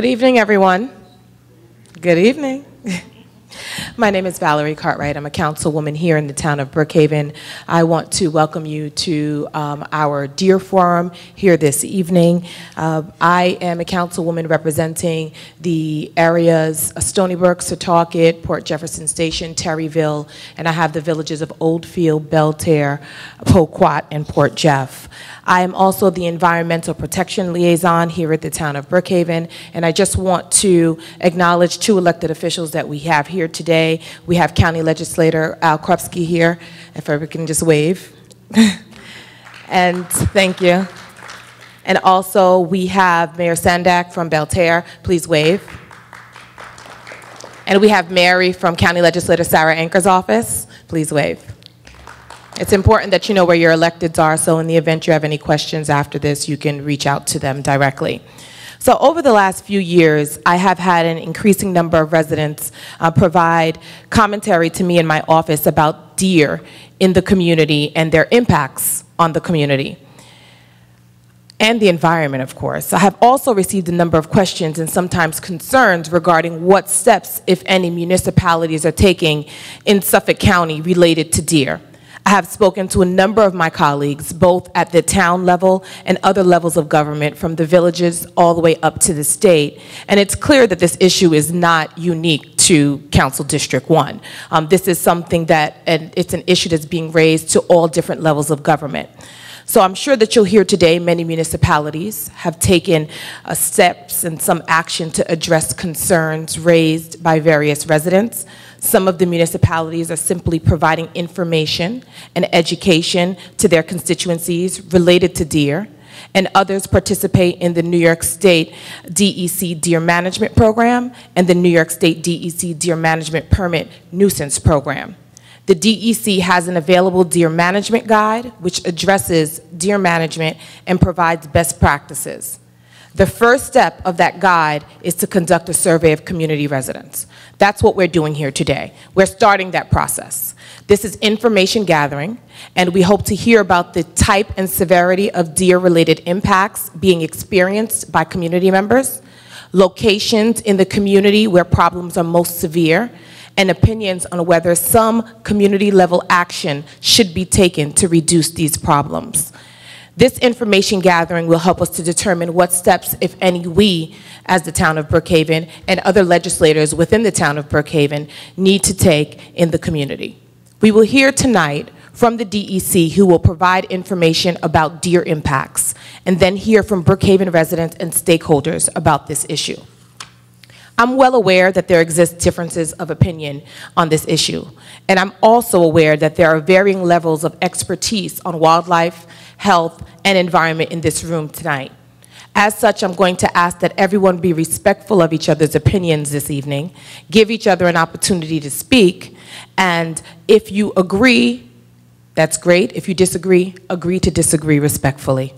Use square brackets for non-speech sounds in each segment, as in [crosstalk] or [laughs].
Good evening, everyone. Good evening. [laughs] My name is Valerie Cartwright. I'm a councilwoman here in the town of Brookhaven. I want to welcome you to um, our Deer Forum here this evening. Uh, I am a councilwoman representing the areas Stony Brook, Setauket, Port Jefferson Station, Terryville, and I have the villages of Oldfield, Belterre, Poquott, and Port Jeff. I am also the Environmental Protection Liaison here at the town of Brookhaven, and I just want to acknowledge two elected officials that we have here today. We have County Legislator Al Krupski here, if I can just wave. [laughs] and thank you. And also, we have Mayor Sandak from Belle Terre. Please wave. And we have Mary from County Legislator Sarah Anker's office. Please wave. It's important that you know where your electeds are, so in the event you have any questions after this, you can reach out to them directly. So over the last few years, I have had an increasing number of residents uh, provide commentary to me in my office about deer in the community and their impacts on the community and the environment, of course. I have also received a number of questions and sometimes concerns regarding what steps, if any, municipalities are taking in Suffolk County related to deer. Have spoken to a number of my colleagues, both at the town level and other levels of government, from the villages all the way up to the state. And it's clear that this issue is not unique to Council District 1. Um, this is something that, and it's an issue that's being raised to all different levels of government. So I'm sure that you'll hear today many municipalities have taken uh, steps and some action to address concerns raised by various residents. Some of the municipalities are simply providing information and education to their constituencies related to deer, and others participate in the New York State DEC Deer Management Program and the New York State DEC Deer Management Permit Nuisance Program. The DEC has an available deer management guide which addresses deer management and provides best practices. The first step of that guide is to conduct a survey of community residents. That's what we're doing here today. We're starting that process. This is information gathering, and we hope to hear about the type and severity of deer-related impacts being experienced by community members, locations in the community where problems are most severe, and opinions on whether some community-level action should be taken to reduce these problems. This information gathering will help us to determine what steps, if any, we, as the town of Brookhaven and other legislators within the town of Brookhaven, need to take in the community. We will hear tonight from the DEC who will provide information about deer impacts, and then hear from Brookhaven residents and stakeholders about this issue. I'm well aware that there exist differences of opinion on this issue, and I'm also aware that there are varying levels of expertise on wildlife, health, and environment in this room tonight. As such, I'm going to ask that everyone be respectful of each other's opinions this evening, give each other an opportunity to speak, and if you agree, that's great. If you disagree, agree to disagree respectfully.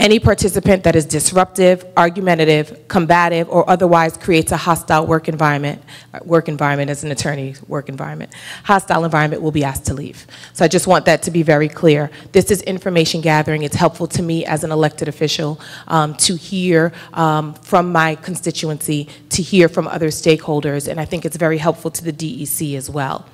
Any participant that is disruptive, argumentative, combative, or otherwise creates a hostile work environment, work environment as an attorney, work environment, hostile environment will be asked to leave. So I just want that to be very clear. This is information gathering. It's helpful to me as an elected official um, to hear um, from my constituency, to hear from other stakeholders, and I think it's very helpful to the DEC as well.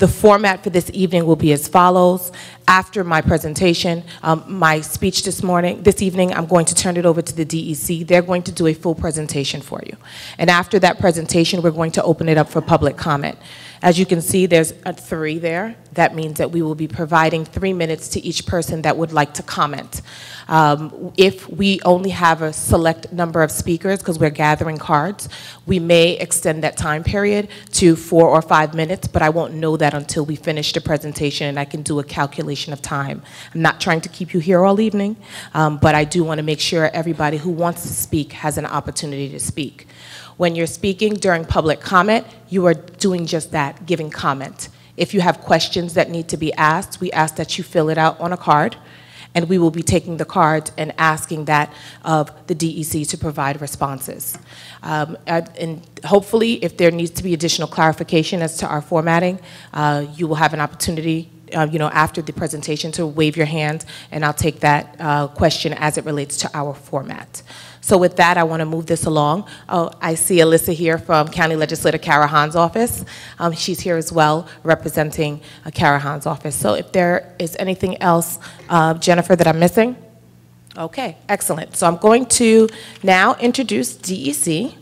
The format for this evening will be as follows. After my presentation, um, my speech this morning, this evening, I'm going to turn it over to the DEC. They're going to do a full presentation for you. And after that presentation, we're going to open it up for public comment. As you can see, there's a three there. That means that we will be providing three minutes to each person that would like to comment. Um, if we only have a select number of speakers, because we're gathering cards, we may extend that time period to four or five minutes, but I won't know that until we finish the presentation and I can do a calculation of time. I'm not trying to keep you here all evening, um, but I do want to make sure everybody who wants to speak has an opportunity to speak. When you're speaking during public comment, you are doing just that, giving comment. If you have questions that need to be asked, we ask that you fill it out on a card, and we will be taking the cards and asking that of the DEC to provide responses. Um, and hopefully, if there needs to be additional clarification as to our formatting, uh, you will have an opportunity uh, you know, after the presentation to wave your hand, and I'll take that uh, question as it relates to our format. So with that, I want to move this along. Oh, I see Alyssa here from County Legislator Kara Hahn's office. Um, she's here as well, representing uh, Kara Hahn's office. So if there is anything else, uh, Jennifer, that I'm missing? Okay, excellent. So I'm going to now introduce DEC.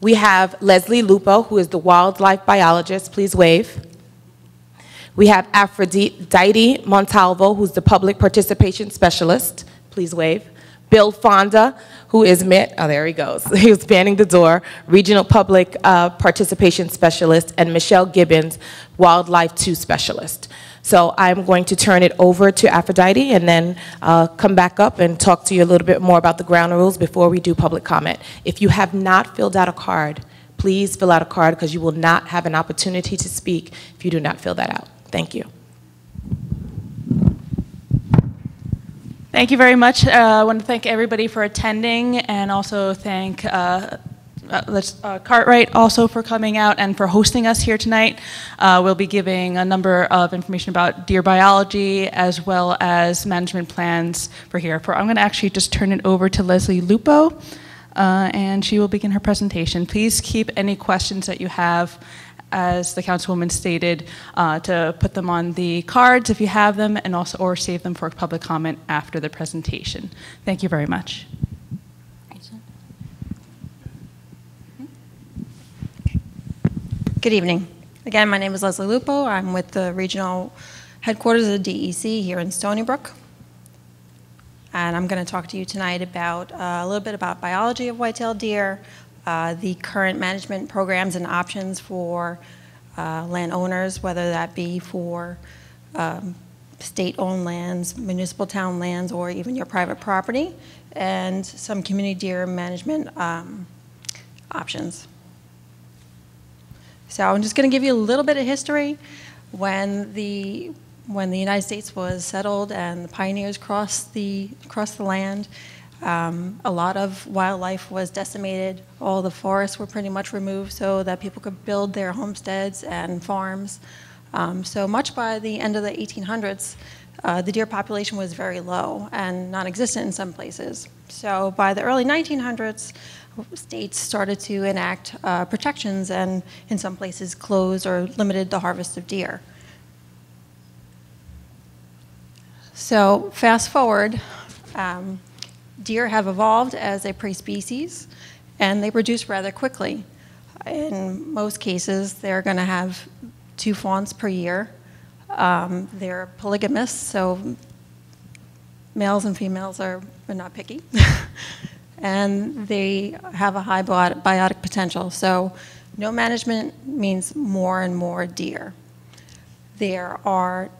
We have Leslie Lupo, who is the wildlife biologist. Please wave. We have Aphrodite Montalvo, who's the public participation specialist. Please wave. Bill Fonda, who is, Mitt? oh, there he goes. [laughs] He was manning the door, Regional Public uh, Participation Specialist, and Michelle Gibbons, Wildlife 2 Specialist. So I'm going to turn it over to Aphrodite and then uh, come back up and talk to you a little bit more about the ground rules before we do public comment. If you have not filled out a card, please fill out a card because you will not have an opportunity to speak if you do not fill that out. Thank you. Thank you very much. Uh, I want to thank everybody for attending and also thank uh, uh, uh, Cartwright also for coming out and for hosting us here tonight. Uh, we'll be giving a number of information about deer biology as well as management plans for here. For, I'm going to actually just turn it over to Leslie Lupo, uh, and she will begin her presentation. Please keep any questions that you have as the councilwoman stated, uh, to put them on the cards if you have them, and also or save them for public comment after the presentation. Thank you very much. Good evening. Again, my name is Leslie Lupo. I'm with the regional headquarters of the DEC here in Stony Brook. And I'm going to talk to you tonight about uh, a little bit about biology of white-tailed deer, uh, the current management programs and options for uh, landowners, whether that be for um, state-owned lands, municipal town lands, or even your private property, and some community deer management um, options. So I'm just going to give you a little bit of history. When the when the United States was settled and the pioneers crossed the crossed the land, um, a lot of wildlife was decimated. All the forests were pretty much removed so that people could build their homesteads and farms. Um, so much by the end of the 1800s, uh, the deer population was very low and non-existent in some places. So by the early 1900s, states started to enact uh, protections and in some places closed or limited the harvest of deer. So fast forward, um, deer have evolved as a prey species and they reproduce rather quickly. In most cases, they're going to have two fawns per year. Um, they're polygamous, so males and females are, are not picky. [laughs] and they have a high biotic potential. So no management means more and more deer. There are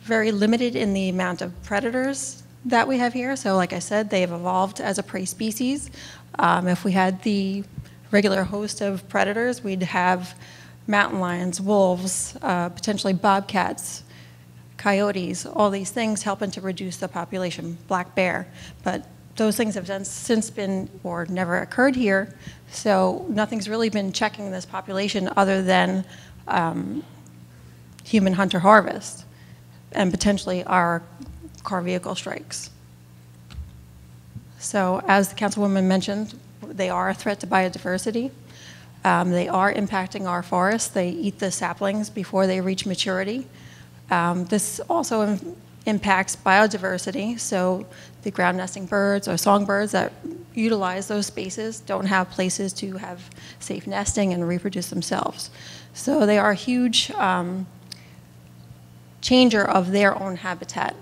very limited in the amount of predators that we have here. So like I said, they've evolved as a prey species. Um, if we had the regular host of predators, we'd have mountain lions, wolves, uh, potentially bobcats, coyotes, all these things helping to reduce the population, black bear. But those things have done, since been or never occurred here, so nothing's really been checking this population other than um, human hunter harvest and potentially our car vehicle strikes. So as the councilwoman mentioned, they are a threat to biodiversity. Um, they are impacting our forests. They eat the saplings before they reach maturity. Um, this also impacts biodiversity. So the ground nesting birds or songbirds that utilize those spaces don't have places to have safe nesting and reproduce themselves. So they are a huge um, changer of their own habitat.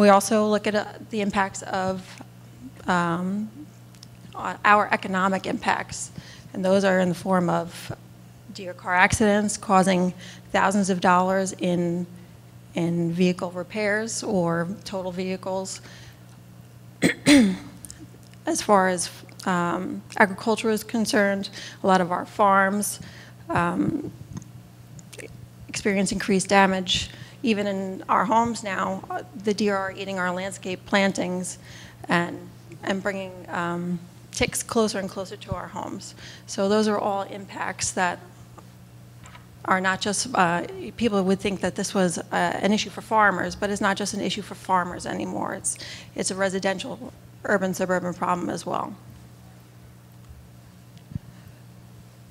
We also look at uh, the impacts of um, our economic impacts, and those are in the form of deer car accidents causing thousands of dollars in, in vehicle repairs or total vehicles. [clears throat] as far as um, agriculture is concerned, a lot of our farms um, experience increased damage. Even in our homes now, uh, the deer are eating our landscape plantings and, and bringing um, ticks closer and closer to our homes. So those are all impacts that are not just, uh, people would think that this was uh, an issue for farmers, but it's not just an issue for farmers anymore. It's, it's a residential, urban, suburban problem as well.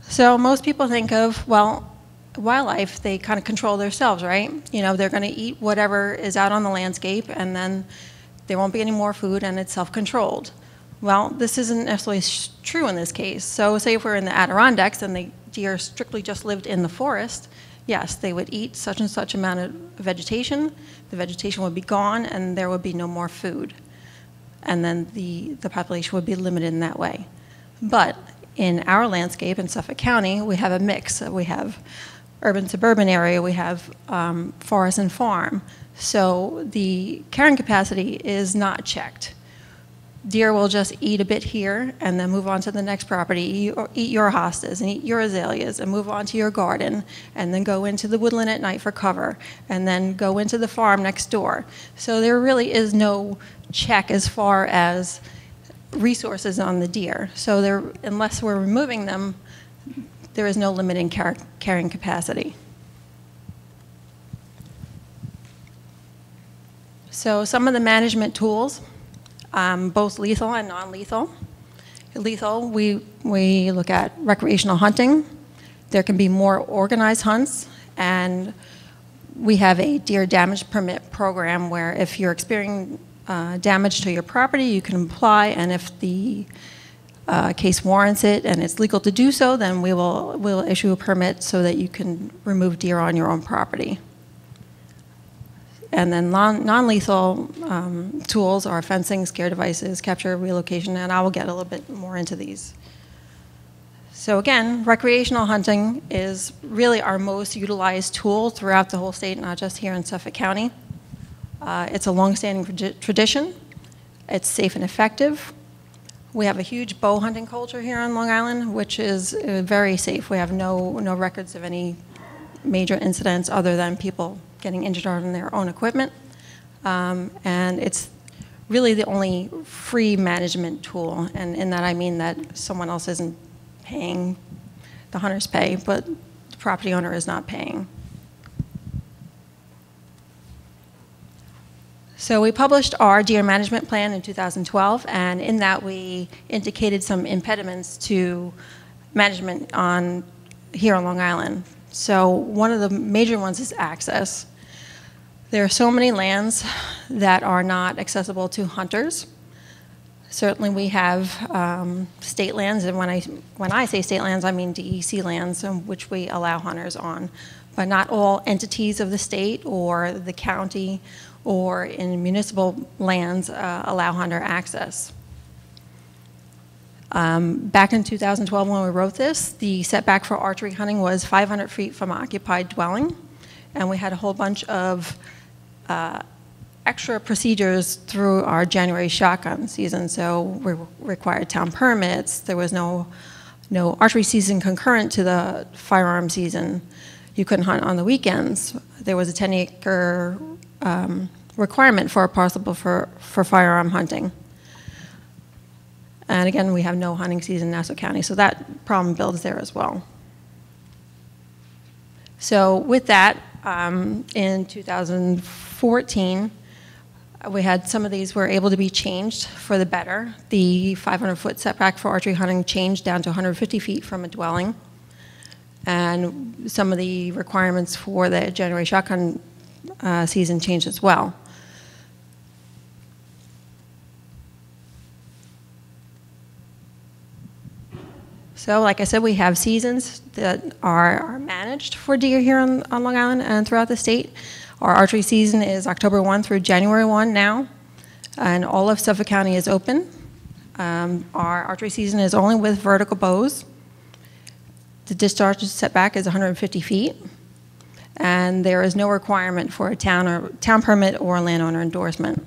So most people think of, well, wildlife, they kind of control themselves, right? You know, they're going to eat whatever is out on the landscape, and then there won't be any more food, and it's self-controlled. Well, this isn't necessarily true in this case. So say if we're in the Adirondacks and the deer strictly just lived in the forest, yes, they would eat such and such amount of vegetation, the vegetation would be gone, and there would be no more food. And then the, the population would be limited in that way. But in our landscape in Suffolk County, we have a mix. We have urban suburban area, we have um, forest and farm. So the carrying capacity is not checked. Deer will just eat a bit here and then move on to the next property, eat, eat your hostas and eat your azaleas and move on to your garden and then go into the woodland at night for cover and then go into the farm next door. So there really is no check as far as resources on the deer. So there, unless we're removing them, there is no limit in car carrying capacity. So some of the management tools, um, both lethal and non-lethal. Lethal, we, we look at recreational hunting. There can be more organized hunts, and we have a deer damage permit program where if you're experiencing uh, damage to your property, you can apply, and if the uh, case warrants it and it's legal to do so, then we will will issue a permit so that you can remove deer on your own property. And then non-lethal um, tools are fencing, scare devices, capture, relocation, and I will get a little bit more into these. So again, recreational hunting is really our most utilized tool throughout the whole state, not just here in Suffolk County. Uh, it's a long-standing tradition. It's safe and effective. We have a huge bow hunting culture here on Long Island, which is uh, very safe. We have no, no records of any major incidents other than people getting injured on their own equipment. Um, and it's really the only free management tool. And in that I mean that someone else isn't paying, the hunters pay, but the property owner is not paying. So we published our deer management plan in 2012, and in that we indicated some impediments to management on here on Long Island. So one of the major ones is access. There are so many lands that are not accessible to hunters. Certainly, we have um, state lands, and when I when I say state lands, I mean DEC lands, um, which we allow hunters on. But not all entities of the state or the county or in municipal lands uh, allow hunter access. Um, back in 2012 when we wrote this, the setback for archery hunting was 500 feet from an occupied dwelling, and we had a whole bunch of uh, extra procedures through our January shotgun season. So we required town permits. There was no no archery season concurrent to the firearm season. You couldn't hunt on the weekends. There was a 10 acre um, requirement for a parcel for, for firearm hunting. And again, we have no hunting season in Nassau County, so that problem builds there as well. So with that, um, in 2014, we had some of these were able to be changed for the better. The 500-foot setback for archery hunting changed down to 150 feet from a dwelling. And some of the requirements for the January shotgun uh, season change as well. So like I said, we have seasons that are, are managed for deer here on, on Long Island and throughout the state. Our archery season is October 1 through January 1 now, and all of Suffolk County is open. Um, our archery season is only with vertical bows. The discharge setback is 150 feet, and there is no requirement for a town or town permit or landowner endorsement.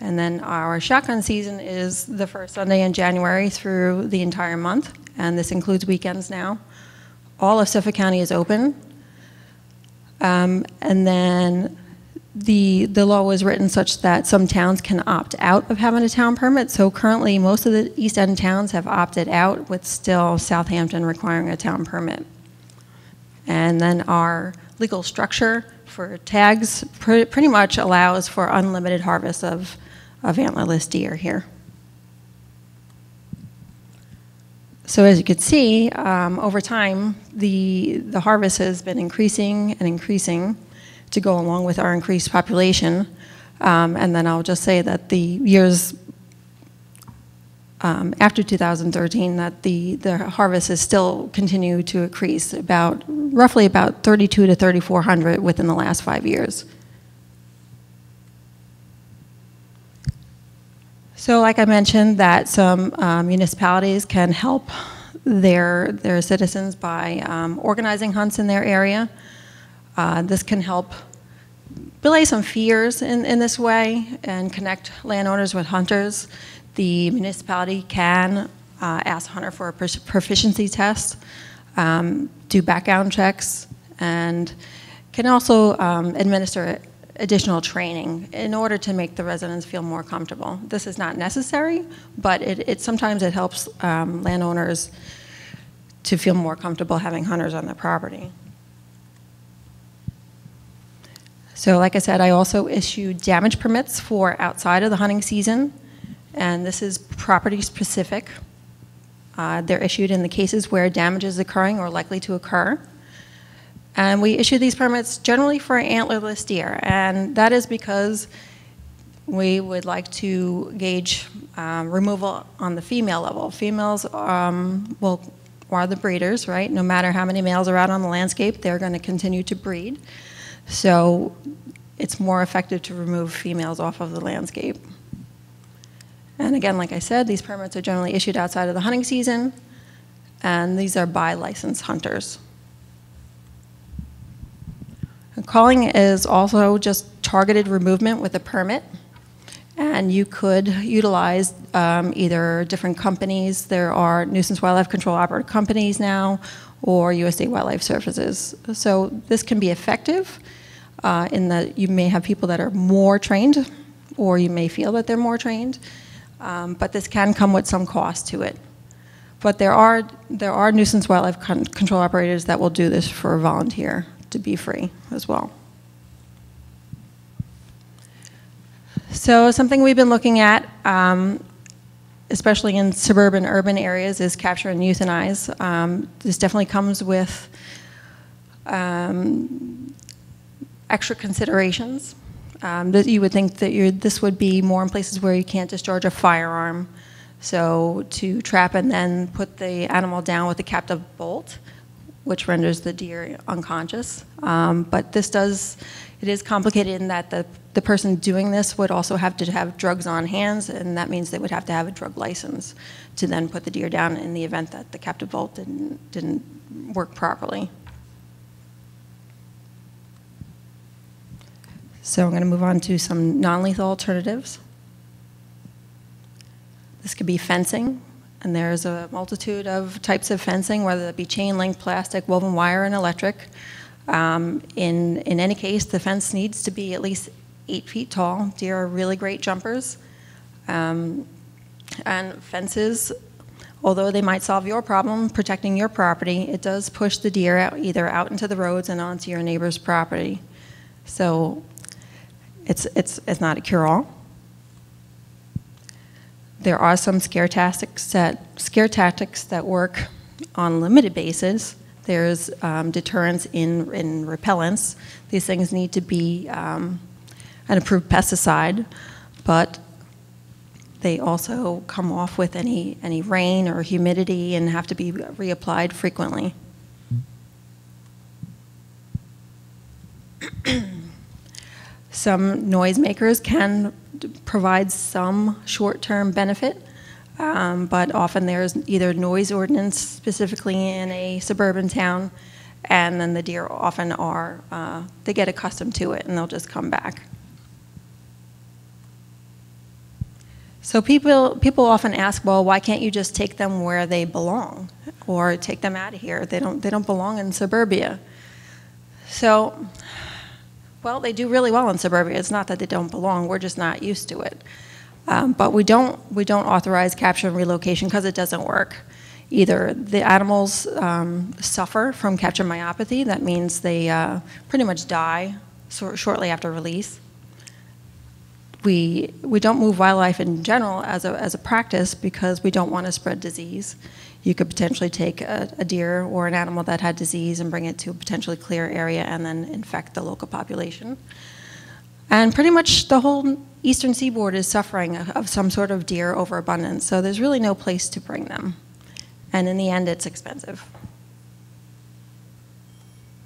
And then our shotgun season is the first Sunday in January through the entire month and this includes weekends now. All of Suffolk County is open. Um, and then the, the law was written such that some towns can opt out of having a town permit. So currently, most of the East End towns have opted out, with still Southampton requiring a town permit. And then our legal structure for tags pre- pretty much allows for unlimited harvest of, of antlerless deer here. So as you can see, um, over time, the, the harvest has been increasing and increasing to go along with our increased population. Um, and then I'll just say that the years um, after 2013, that the, the harvest is still continue to increase about roughly about 32 to 3,400 within the last five years. So, like I mentioned, that some um, municipalities can help their their citizens by um, organizing hunts in their area. Uh, this can help belay some fears in, in this way and connect landowners with hunters. The municipality can uh, ask hunter for a proficiency test, um, do background checks, and can also um, administer additional training in order to make the residents feel more comfortable. This is not necessary, but it, it sometimes it helps um, landowners to feel more comfortable having hunters on their property. So like I said, I also issue damage permits for outside of the hunting season, and this is property specific. Uh, they're issued in the cases where damage is occurring or likely to occur. And we issue these permits generally for antlerless deer, and that is because we would like to gauge um, removal on the female level. Females um, will, are the breeders, right? No matter how many males are out on the landscape, they're going to continue to breed. So it's more effective to remove females off of the landscape. And again, like I said, these permits are generally issued outside of the hunting season, and these are by licensed hunters. Culling is also just targeted removal with a permit. And you could utilize um, either different companies. There are nuisance wildlife control operator companies now, or USDA Wildlife Services. So this can be effective uh, in that you may have people that are more trained, or you may feel that they're more trained. Um, but this can come with some cost to it. But there are there are nuisance wildlife con control operators that will do this for a volunteer to be free as well. So something we've been looking at, um, especially in suburban urban areas, is capture and euthanize. Um, this definitely comes with um, extra considerations. Um, that you would think that this would be more in places where you can't discharge a firearm. So to trap and then put the animal down with a captive bolt which renders the deer unconscious. Um, but this does, it is complicated in that the, the person doing this would also have to have drugs on hands, and that means they would have to have a drug license to then put the deer down in the event that the captive bolt didn't, didn't work properly. So I'm going to move on to some non-lethal alternatives. This could be fencing, and there's a multitude of types of fencing, whether it be chain link, plastic, woven wire, and electric. Um, in, in any case, the fence needs to be at least eight feet tall. Deer are really great jumpers. Um, and fences, although they might solve your problem protecting your property, it does push the deer out, either out into the roads and onto your neighbor's property. So it's, it's, it's not a cure-all there are some scare tactics that scare tactics that work on limited basis. There's um, deterrence in, in repellents. These things need to be um, an approved pesticide, but they also come off with any, any rain or humidity and have to be reapplied frequently. [clears throat] Some noisemakers can provide some short-term benefit, um, but often there's either noise ordinance specifically in a suburban town, and then the deer often are, uh, they get accustomed to it and they'll just come back. So people, people often ask, well, why can't you just take them where they belong or take them out of here? They don't, they don't belong in suburbia. So well, they do really well in suburbia. It's not that they don't belong. We're just not used to it. Um, but we don't we don't authorize capture and relocation because it doesn't work. Either the animals um, suffer from capture myopathy, that means they uh, pretty much die sor- shortly after release. We, we don't move wildlife in general as a, as a practice because we don't want to spread disease. You could potentially take a, a deer or an animal that had disease and bring it to a potentially clear area and then infect the local population. And pretty much the whole eastern seaboard is suffering of some sort of deer overabundance, so there's really no place to bring them. And in the end, it's expensive.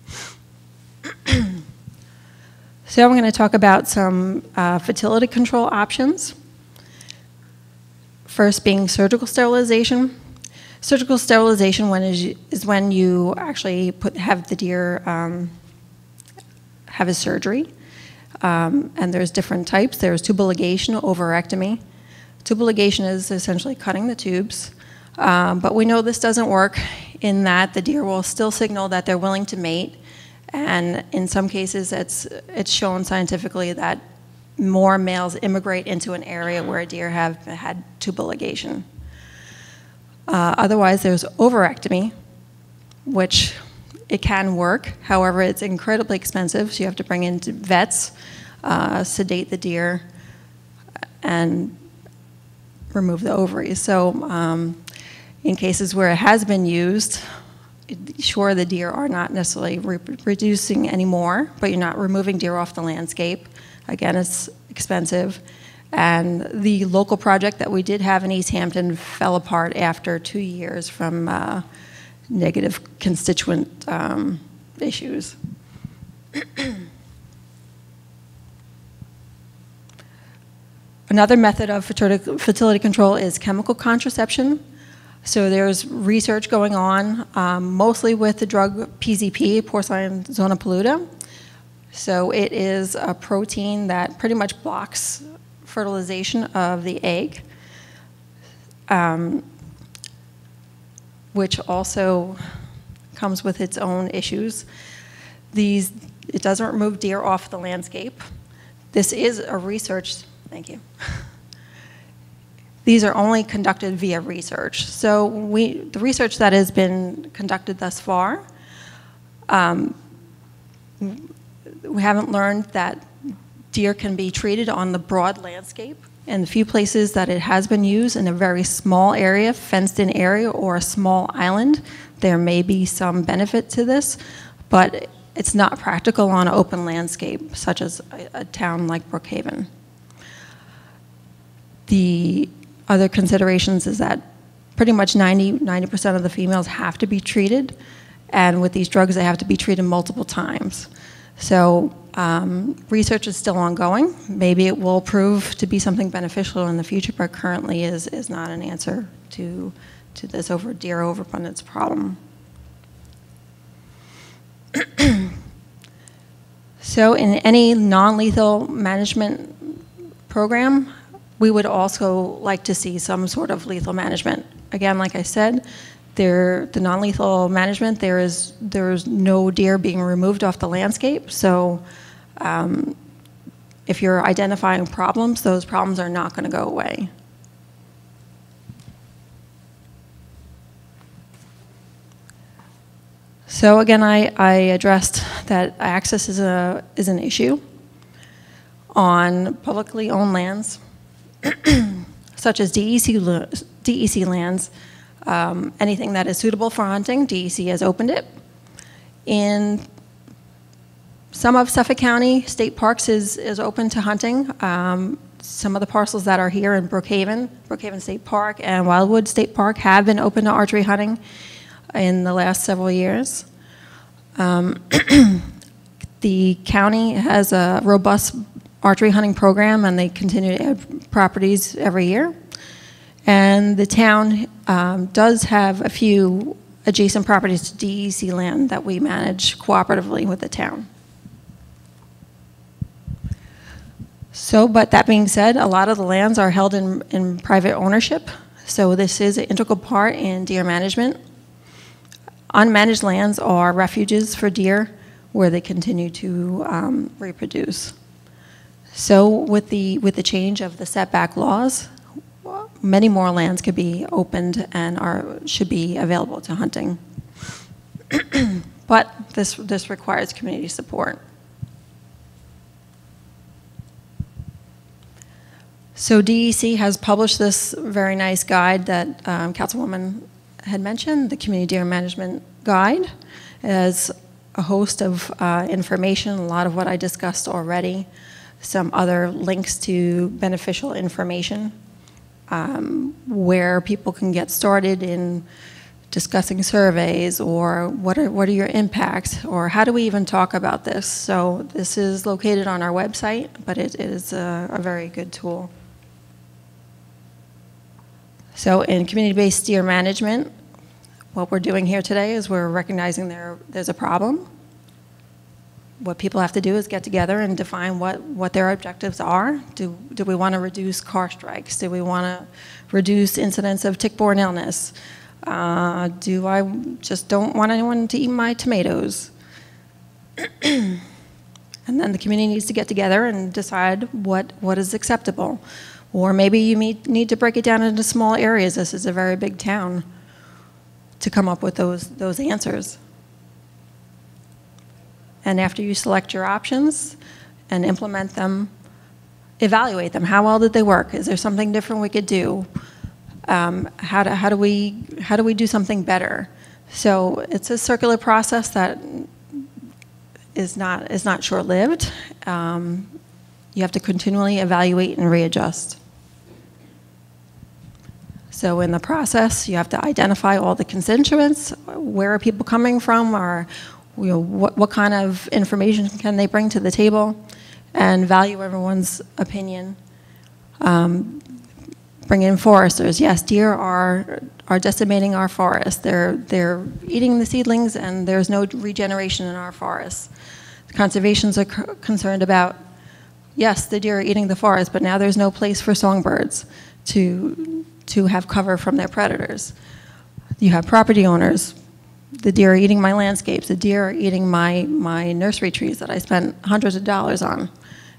[clears throat] so I'm going to talk about some uh, fertility control options. First being surgical sterilization. Surgical sterilization when is, is when you actually put, have the deer um, have a surgery. Um, and there's different types. There's tubal ligation, ovariectomy. Tubal ligation is essentially cutting the tubes. Um, but we know this doesn't work in that the deer will still signal that they're willing to mate. And in some cases, it's, it's shown scientifically that more males immigrate into an area where deer have had tubal ligation. Uh, otherwise, there's ovariectomy, which it can work. However, it's incredibly expensive, so you have to bring in vets, uh, sedate the deer, and remove the ovaries. So um, in cases where it has been used, sure, the deer are not necessarily re reducing anymore, but you're not removing deer off the landscape. Again, it's expensive. And the local project that we did have in East Hampton fell apart after two years from uh, negative constituent um, issues. [clears throat] Another method of fertility control is chemical contraception. So there's research going on, um, mostly with the drug PZP, porcine zona pellucida. So it is a protein that pretty much blocks fertilization of the egg, um, which also comes with its own issues. These, it doesn't remove deer off the landscape. This is a research, thank you. These are only conducted via research. So we, the research that has been conducted thus far, um, we haven't learned that deer can be treated on the broad landscape. In the few places that it has been used in a very small area, fenced in area, or a small island, there may be some benefit to this, but it's not practical on an open landscape, such as a, a town like Brookhaven. The other considerations is that pretty much 90, 90% of the females have to be treated, and with these drugs, they have to be treated multiple times. So um, research is still ongoing. Maybe it will prove to be something beneficial in the future, but currently is, is not an answer to, to this over deer overabundance problem. [clears throat] so in any non-lethal management program, we would also like to see some sort of lethal management. Again, like I said, there, the non-lethal management, there is there's no deer being removed off the landscape. So um, if you're identifying problems, those problems are not going to go away. So again, I, I addressed that access is, a, is an issue on publicly owned lands. [clears throat] such as DEC, DEC lands, um, anything that is suitable for hunting, DEC has opened it. In some of Suffolk County, state parks is, is open to hunting. Um, some of the parcels that are here in Brookhaven, Brookhaven State Park and Wildwood State Park have been open to archery hunting in the last several years. Um, [clears throat] the county has a robust archery hunting program, and they continue to add properties every year. And the town um, does have a few adjacent properties to DEC land that we manage cooperatively with the town. So, but that being said, a lot of the lands are held in, in private ownership, so this is an integral part in deer management. Unmanaged lands are refuges for deer where they continue to um, reproduce. So with the, with the change of the setback laws, many more lands could be opened and are, should be available to hunting. [clears throat] But this, this requires community support. So DEC has published this very nice guide that um, Councilwoman had mentioned, the Community Deer Management Guide, as a host of uh, information, a lot of what I discussed already, some other links to beneficial information, um, where people can get started in discussing surveys, or what are, what are your impacts, or how do we even talk about this? So this is located on our website, but it is a, a very good tool. So in community-based deer management, what we're doing here today is we're recognizing there, there's a problem. What people have to do is get together and define what, what their objectives are. Do, do we want to reduce car strikes? Do we want to reduce incidents of tick-borne illness? Uh, do I just don't want anyone to eat my tomatoes? [clears throat] and then the community needs to get together and decide what, what is acceptable. Or maybe you need, need to break it down into small areas. This is a very big town to come up with those, those answers. And after you select your options and implement them, evaluate them. How well did they work? Is there something different we could do? Um, how, do, how, do we, how do we do something better? So it's a circular process that is not, is not short-lived. Um, you have to continually evaluate and readjust. So in the process, you have to identify all the constituents. Where are people coming from? Or you know, what, what kind of information can they bring to the table? And value everyone's opinion. Um, bring in foresters. Yes, deer are, are decimating our forests. They're, they're eating the seedlings and there's no regeneration in our forests. The conservations are concerned about, yes, the deer are eating the forest, but now there's no place for songbirds to, to have cover from their predators. You have property owners. The deer are eating my landscapes. The deer are eating my, my nursery trees that I spent hundreds of dollars on,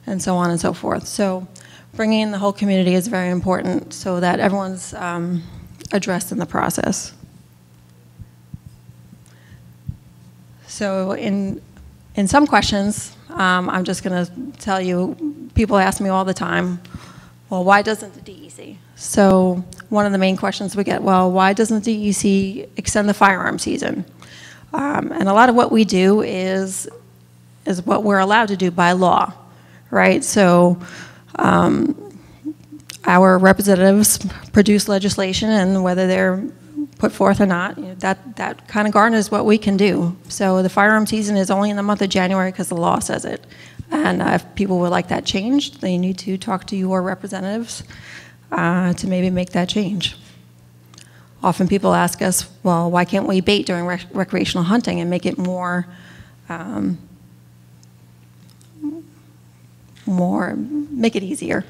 and so on and so forth. So bringing in the whole community is very important so that everyone's um, addressed in the process. So in, in some questions, um, I'm just going to tell you, people ask me all the time, well, why doesn't the DEC? So one of the main questions we get, well, why doesn't the DEC extend the firearm season? Um, and a lot of what we do is, is what we're allowed to do by law, right? So um, our representatives produce legislation, and whether they're put forth or not, you know, that, that kind of garners what we can do. So the firearm season is only in the month of January because the law says it. And uh, if people would like that changed, they need to talk to your representatives uh, to maybe make that change. Often people ask us, well, why can't we bait during rec recreational hunting and make it more, um, more, make it easier?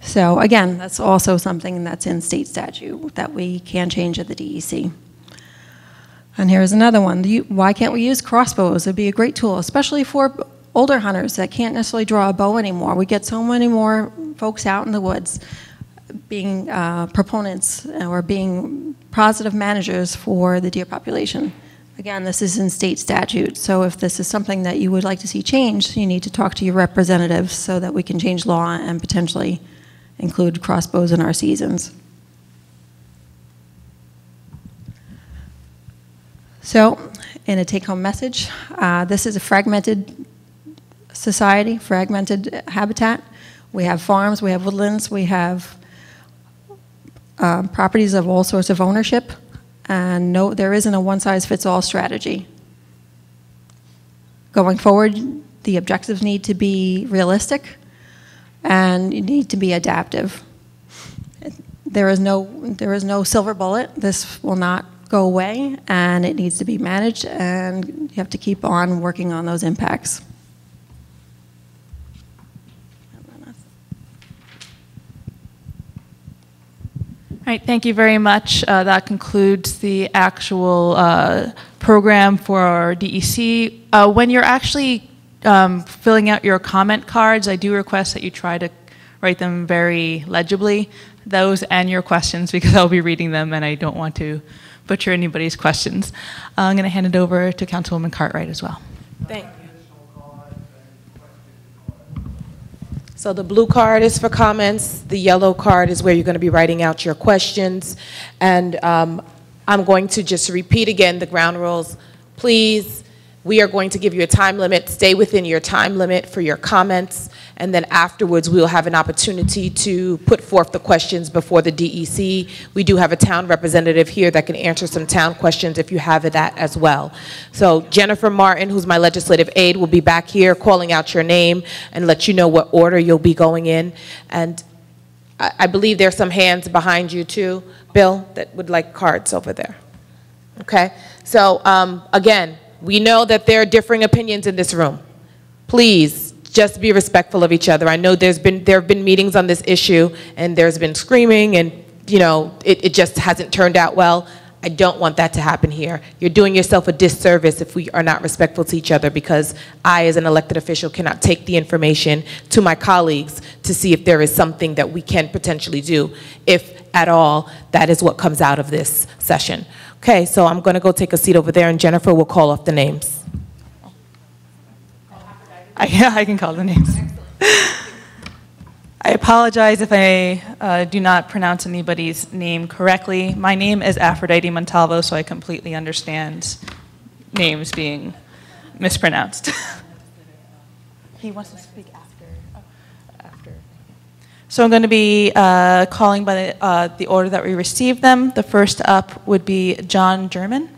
So again, that's also something that's in state statute that we can change at the DEC. And here's another one. Why can't we use crossbows? It'd be a great tool, especially for older hunters that can't necessarily draw a bow anymore. We get so many more folks out in the woods being uh, proponents or being positive managers for the deer population. Again, this is in state statute, so if this is something that you would like to see changed, you need to talk to your representatives so that we can change law and potentially include crossbows in our seasons. So, in a take-home message, uh, this is a fragmented society, fragmented habitat. We have farms, we have woodlands, we have uh, properties of all sorts of ownership, and no, there isn't a one-size-fits-all strategy. Going forward, the objectives need to be realistic, and you need to be adaptive. There is no, there is no silver bullet. This will not go away, and it needs to be managed, and you have to keep on working on those impacts. All right, thank you very much. Uh, that concludes the actual uh, program for our DEC. Uh, when you're actually um, filling out your comment cards, I do request that you try to write them very legibly those and your questions because I'll be reading them and I don't want to butcher anybody's questions. I'm going to hand it over to Councilwoman Cartwright as well. Thank you. So the blue card is for comments, the yellow card is where you're going to be writing out your questions. And um, I'm going to just repeat again the ground rules. Please, we are going to give you a time limit. Stay within your time limit for your comments. And then afterwards, we'll have an opportunity to put forth the questions before the DEC. We do have a town representative here that can answer some town questions if you have that as well. So Jennifer Martin, who's my legislative aide, will be back here calling out your name and let you know what order you'll be going in. And I I believe there's some hands behind you too, Bill, that would like cards over there. Okay? So, um, again, we know that there are differing opinions in this room. Please, just be respectful of each other. I know there's been, there have been meetings on this issue, and there's been screaming, and, you know, it, it just hasn't turned out well. I don't want that to happen here. You're doing yourself a disservice if we are not respectful to each other, because I, as an elected official, cannot take the information to my colleagues to see if there is something that we can potentially do, if at all, that is what comes out of this session. Okay, so I'm going to go take a seat over there, and Jennifer will call off the names. [laughs] I, yeah, I can call the names. I apologize if I uh, do not pronounce anybody's name correctly. My name is Aphrodite Montalvo, so I completely understand names being mispronounced. [laughs] he wants to speak after. oh, after. So I'm going to be uh, calling by the, uh, the order that we received them. The first up would be John German.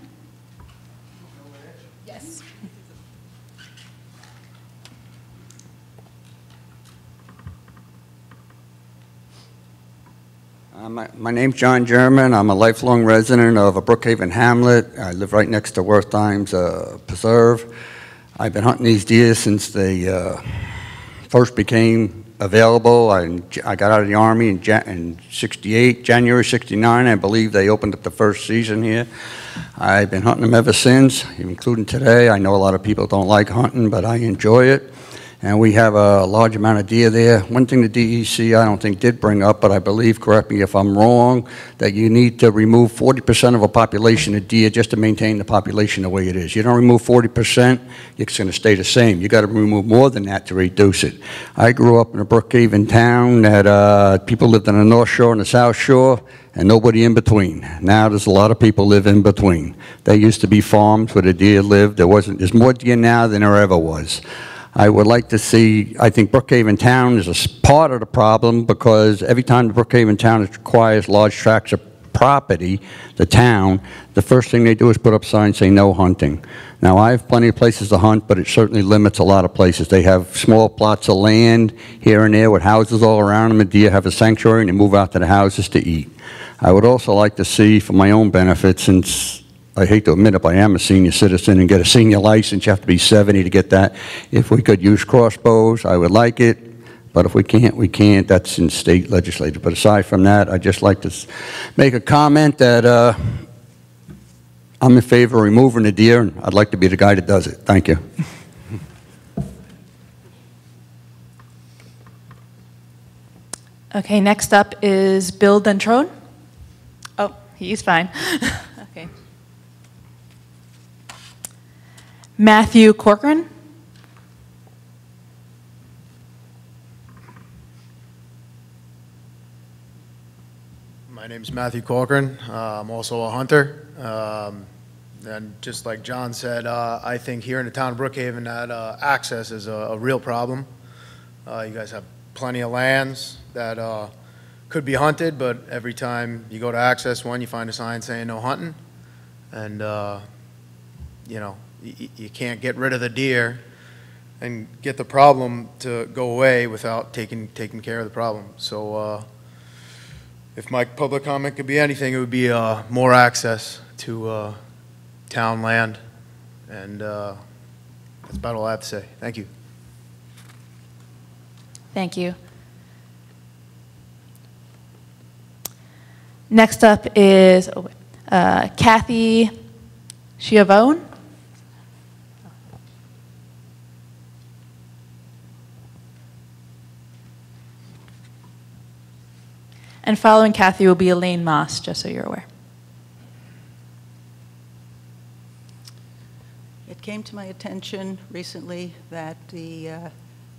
My my name's John German. I'm a lifelong resident of a Brookhaven hamlet. I live right next to Wertheim's uh, Preserve. I've been hunting these deer since they uh, first became available. I I got out of the Army in in 68, January 69, I believe they opened up the first season here. I've been hunting them ever since, including today. I know a lot of people don't like hunting, but I enjoy it. And we have a large amount of deer there. One thing the DEC, I don't think did bring up, but I believe, correct me if I'm wrong, that you need to remove 40% of a population of deer just to maintain the population the way it is. You don't remove 40%, it's going to stay the same. You got to remove more than that to reduce it. I grew up in a Brookhaven town that uh, people lived on the North Shore and the South Shore, and nobody in between. Now there's a lot of people live in between. There used to be farms where the deer lived. There wasn't. There's more deer now than there ever was. I would like to see, I think Brookhaven Town is a part of the problem because every time the Brookhaven Town acquires large tracts of property, the town, the first thing they do is put up signs saying no hunting. Now, I have plenty of places to hunt, but it certainly limits a lot of places. They have small plots of land here and there with houses all around them, and deer have a sanctuary and they move out to the houses to eat. I would also like to see, for my own benefit, since I hate to admit it, but I am a senior citizen and get a senior license. You have to be 70 to get that. If we could use crossbows, I would like it. But if we can't, we can't. That's in state legislature. But aside from that, I'd just like to make a comment that uh, I'm in favor of removing the deer, and I'd like to be the guy that does it. Thank you. Okay, next up is Bill Dentrone. Oh, he's fine. [laughs] okay. Matthew Corcoran. My name is Matthew Corcoran. Uh, I'm also a hunter. Um, And just like John said, uh, I think here in the town of Brookhaven, that uh, access is a a real problem. Uh, You guys have plenty of lands that uh, could be hunted, but every time you go to access one, you find a sign saying no hunting. And, uh, you know, you can't get rid of the deer and get the problem to go away without taking, taking care of the problem. So uh, if my public comment could be anything, it would be uh, more access to uh, town land, and uh, that's about all I have to say. Thank you. Thank you. Next up is oh, uh, Kathy Chiavone. And following Kathy will be Elaine Moss, just so you're aware. It came to my attention recently that the uh,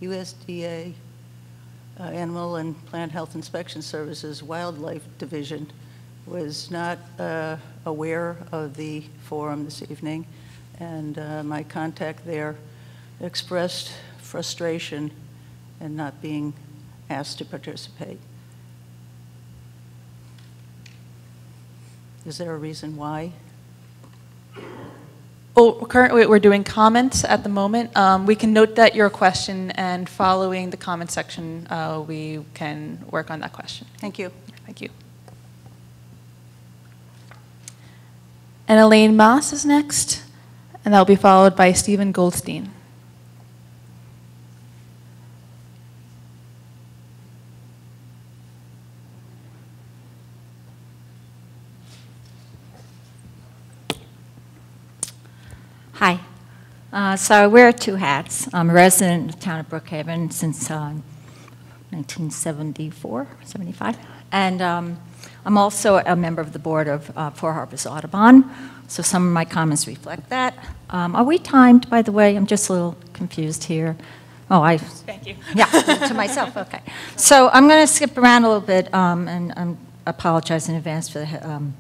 USDA uh, Animal and Plant Health Inspection Services Wildlife Division was not uh, aware of the forum this evening, and uh, my contact there expressed frustration in not being asked to participate. Is there a reason why? Oh, currently, we're doing comments at the moment. Um, We can note that your question, and following the comment section, uh, we can work on that question. Thank you. Thank you. And Elaine Moss is next, and that'll be followed by Stephen Goldstein. Hi. Uh, So I wear two hats. I'm a resident of the town of Brookhaven since um, 1974, 75. And um, I'm also a member of the board of uh, Four Harbors Audubon, so some of my comments reflect that. Um, Are we timed, by the way? I'm just a little confused here. Oh, I Thank you. yeah, to myself, okay. So I'm going to skip around a little bit, um, and I apologize in advance for the, um,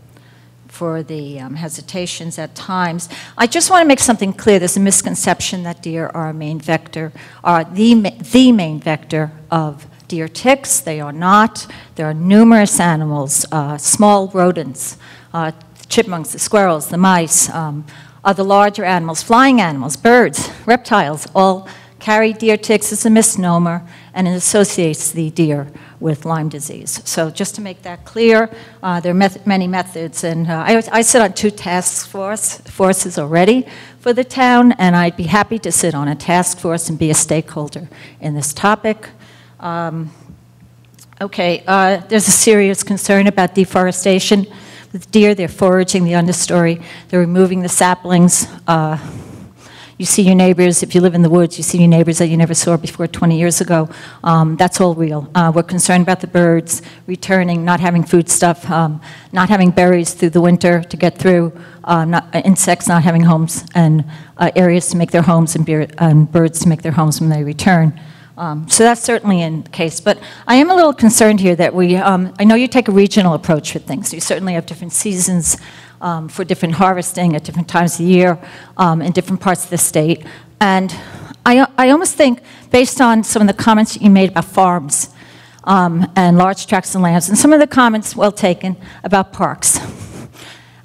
for the um, hesitations at times. I just want to make something clear. There's a misconception that deer are a main vector, are the, the main vector of deer ticks. They are not. There are numerous animals, uh, small rodents, uh, chipmunks, the squirrels, the mice, um, other larger animals, flying animals, birds, reptiles, all carry deer ticks as a misnomer, and it associates the deer with Lyme disease. So just to make that clear, uh, there are meth- many methods, and uh, I, I sit on two task force, forces already for the town, and I'd be happy to sit on a task force and be a stakeholder in this topic. Um, Okay, uh, there's a serious concern about deforestation. With deer, they're foraging the understory, they're removing the saplings. You see your neighbors, if you live in the woods, you see your neighbors that you never saw before 20 years ago. Um, That's all real. Uh, We're concerned about the birds returning, not having food stuff, um, not having berries through the winter to get through, uh, not- uh, insects not having homes, and uh, areas to make their homes, and beer- and birds to make their homes when they return. Um, So that's certainly in the case. But I am a little concerned here that we, um, I know you take a regional approach with things. You certainly have different seasons um, for different harvesting at different times of the year um, in different parts of the state. And I I almost think, based on some of the comments that you made about farms um, and large tracts of lands, and some of the comments well taken about parks.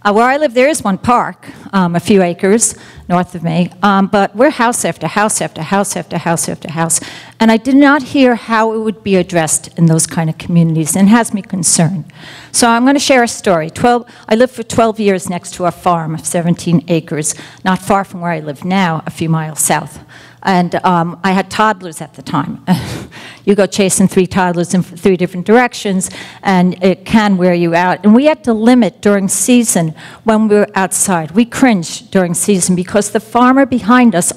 Uh, Where I live, there is one park, um, a few acres north of me, um, but we're house after house after house after house after house. And I did not hear how it would be addressed in those kind of communities, and has me concerned. So I'm going to share a story. 12, I lived for 12 years next to a farm of 17 acres, not far from where I live now, a few miles south. And um, I had toddlers at the time. [laughs] you go chasing three toddlers in three different directions, and it can wear you out. And we had to limit during season when we were outside. We cringed during season because the farmer behind us,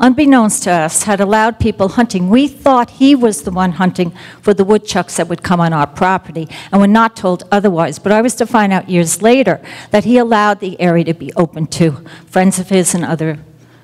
unbeknownst to us, had allowed people hunting. We thought he was the one hunting for the woodchucks that would come on our property, and were not told otherwise. But I was to find out years later that he allowed the area to be open to friends of his and other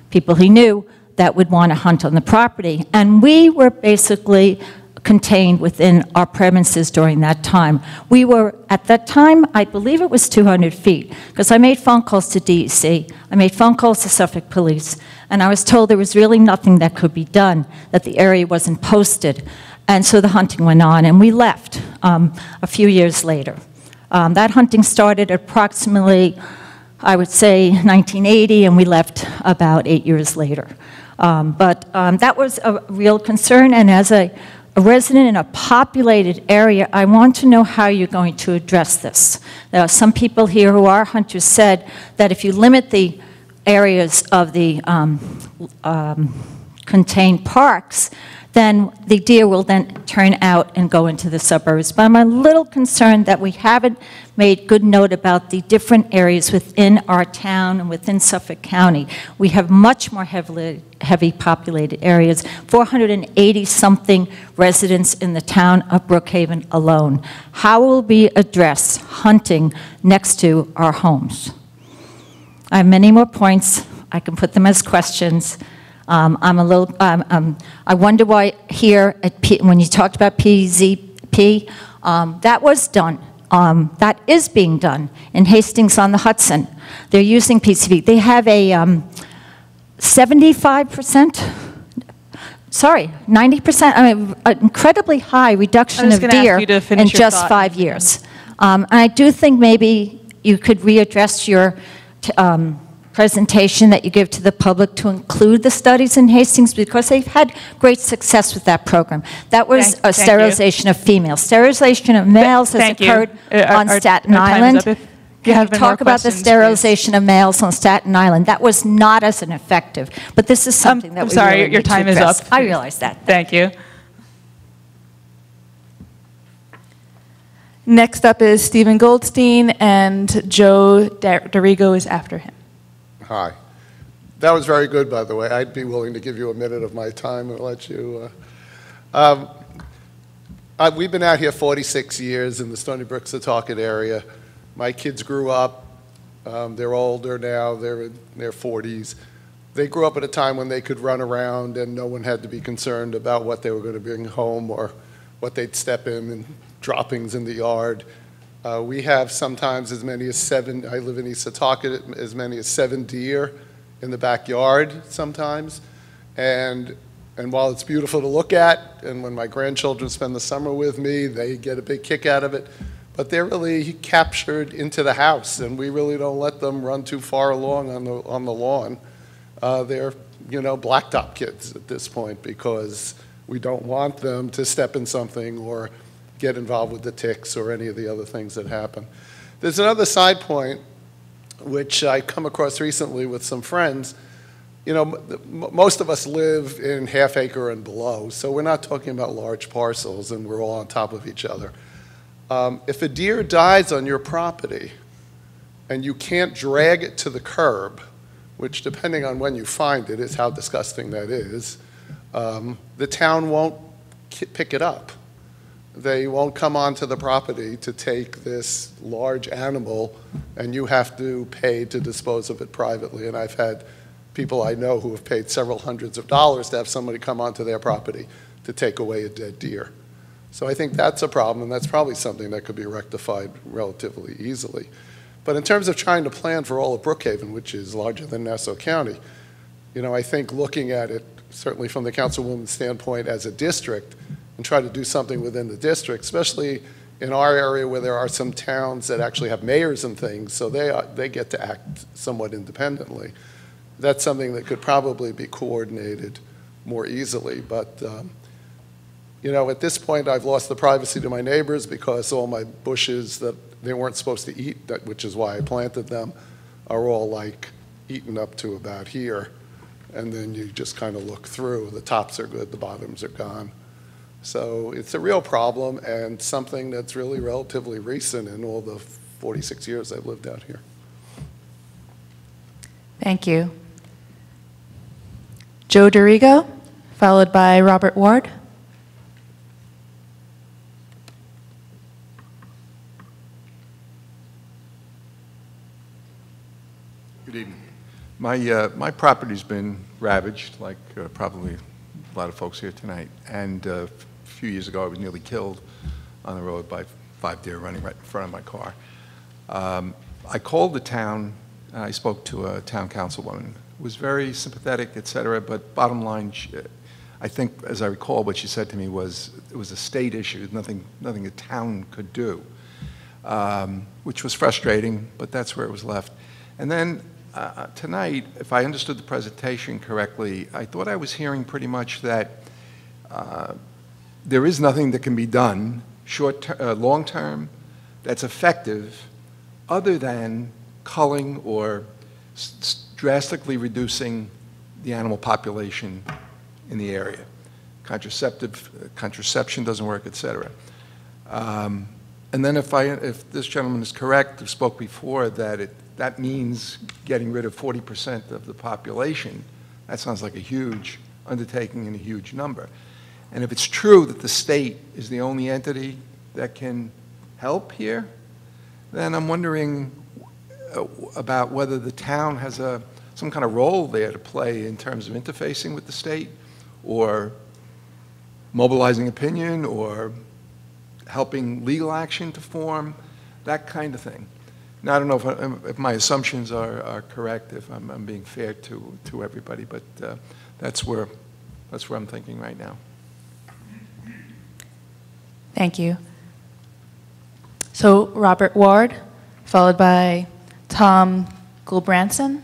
people he knew that would want to hunt on the property. And we were basically contained within our premises during that time. We were, at that time, I believe it was 200 feet, because I made phone calls to DEC, I made phone calls to Suffolk Police, and I was told there was really nothing that could be done, that the area wasn't posted. And so the hunting went on, and we left um, a few years later. Um, That hunting started approximately, I would say, 1980, and we left about eight years later. Um, But um, that was a real concern, and as a a resident in a populated area, I want to know how you're going to address this. There are some people here who are hunters said that if you limit the areas of the um, um, contain parks, then the deer will then turn out and go into the suburbs. But I'm a little concerned that we haven't made good note about the different areas within our town and within Suffolk County. We have much more heavily, heavy populated areas, 480-something residents in the town of Brookhaven alone. How will we address hunting next to our homes? I have many more points. I can put them as questions. Um, I'm a little, um, um, I wonder why here at P, when you talked about PZP, um, that was done. Um, that is being done in Hastings on the Hudson. They're using PZP. They have a um, 75%, sorry, 90%, I mean, an incredibly high reduction of deer in just thought. five years. Um, And I do think maybe you could readdress your t- um, presentation that you give to the public to include the studies in Hastings, because they've had great success with that program. That was Thank- a thank you. sterilization of females. Sterilization of males has occurred Uh, on our- Staten our time is Island. up. If you Can you have any talk about the questions, please. sterilization of males on Staten Island? That was not as an effective, but this is something that Um, I'm we sorry, really your need to time is up. I realize that. Thank you. Next up is Stephen Goldstein, and Joe Dar- Dorigo is after him. Hi. That was very good, by the way. I'd be willing to give you a minute of my time and let you. Uh, um, I, we've been out here 46 years in the Stony Brook Setauket area. My kids grew up. Um, they're older now. They're in their 40s. They grew up at a time when they could run around and no one had to be concerned about what they were going to bring home or what they'd step in and droppings in the yard. Uh, we have sometimes as many as seven, I live in East Setauket, as many as seven deer in the backyard sometimes. And, and while it's beautiful to look at, and when my grandchildren spend the summer with me, they get a big kick out of it, but they're really captured into the house, and we really don't let them run too far along on the, on the lawn. Uh, they're, you know, blacktop kids at this point because we don't want them to step in something or get involved with the ticks or any of the other things that happen. There's another side point which I come across recently with some friends. You know, most of us live in half acre and below, so we're not talking about large parcels and we're all on top of each other. Um, if a deer dies on your property and you can't drag it to the curb, which depending on when you find it is how disgusting that is, um, the town won't pick it up they won't come onto the property to take this large animal, and you have to pay to dispose of it privately. And I've had people I know who have paid several hundreds of dollars to have somebody come onto their property to take away a dead deer. So I think that's a problem, and that's probably something that could be rectified relatively easily. But in terms of trying to plan for all of Brookhaven, which is larger than Nassau County, you know, I think looking at it, certainly from the councilwoman's standpoint as a district, and try to do something within the district, especially in our area where there are some towns that actually have mayors and things, so they, are- they get to act somewhat independently. That's something that could probably be coordinated more easily, but, um, you know, at this point, I've lost the privacy to my neighbors because all my bushes that they weren't supposed to eat, that- which is why I planted them, are all like eaten up to about here. And then you just kind of look through, the tops are good, the bottoms are gone. So it's a real problem and something that's really relatively recent in all the 46 years I've lived out here. Thank you. Joe Dorigo, followed by Robert Ward. Good evening. My, uh, my property's been ravaged, like uh, probably a lot of folks here tonight. And uh, a few years ago, I was nearly killed on the road by five deer running right in front of my car. Um, I called the town, I spoke to a town councilwoman, was very sympathetic, et cetera, but bottom line, she- I think, as I recall, what she said to me was, it was a state issue, nothing, nothing a town could do, um, which was frustrating, but that's where it was left. And then uh, tonight, if I understood the presentation correctly, I thought I was hearing pretty much that uh, there is nothing that can be done, short, ter- uh, long-term, that's effective, other than culling or drastically reducing the animal population in the area. Contraceptive, contraception doesn't work, et cetera. Um, And then if I, if this gentleman is correct, who spoke before, that it, that means getting rid of 40% of the population, that sounds like a huge undertaking and a huge number. And if it's true that the state is the only entity that can help here, then I'm wondering uh, about whether the town has a, some kind of role there to play in terms of interfacing with the state, or mobilizing opinion, or helping legal action to form, that kind of thing. Now, I don't know if, I- if my assumptions are, are correct, if I'm, I'm being fair to, to everybody, but uh, that's where, that's where I'm thinking right now. Thank you. So Robert Ward, followed by Tom Gulbransen.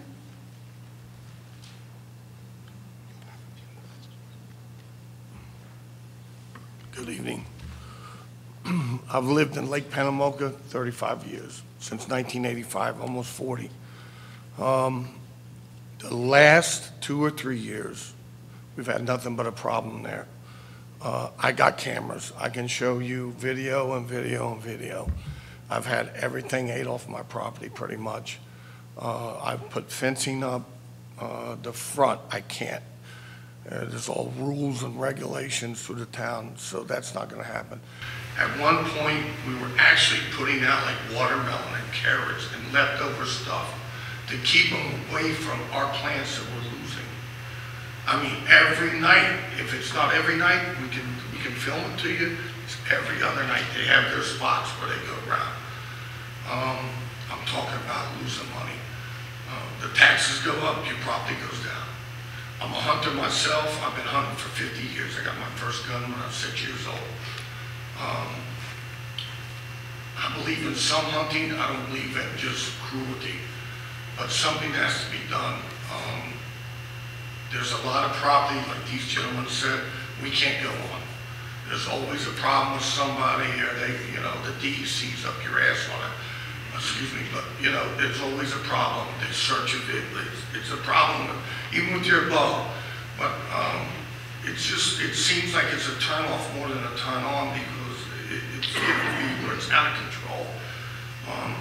Good evening. [clears throat] I've lived in Lake Panamoka 35 years, since 1985, almost 40. Um, The last two or three years, we've had nothing but a problem there. Uh, I got cameras. I can show you video and video and video. I've had everything ate off my property, pretty much. Uh, I've put fencing up. Uh, The front, I can't. Uh, There's all rules and regulations through the town, so that's not going to happen. At one point, we were actually putting out like watermelon and carrots and leftover stuff to keep them away from our plants that we're. I mean, every night, if it's not every night, we can, we can film it to you. It's every other night, they have their spots where they go around. Um, I'm talking about losing money. Uh, The taxes go up, your property goes down. I'm a hunter myself. I've been hunting for 50 years. I got my first gun when I was six years old. Um, I believe in some hunting. I don't believe in just cruelty. But something has to be done. Um, there's a lot of property, like these gentlemen said, we can't go on. There's always a problem with somebody, or they, you know, the DEC's up your ass on it. Excuse me, but, you know, there's always a problem. They search it, it- it's, it's a problem, with- even with your bow. But, um, it's just, it seems like it's a turn off more than a turn on because it, it's getting to be where it's out of control. Um,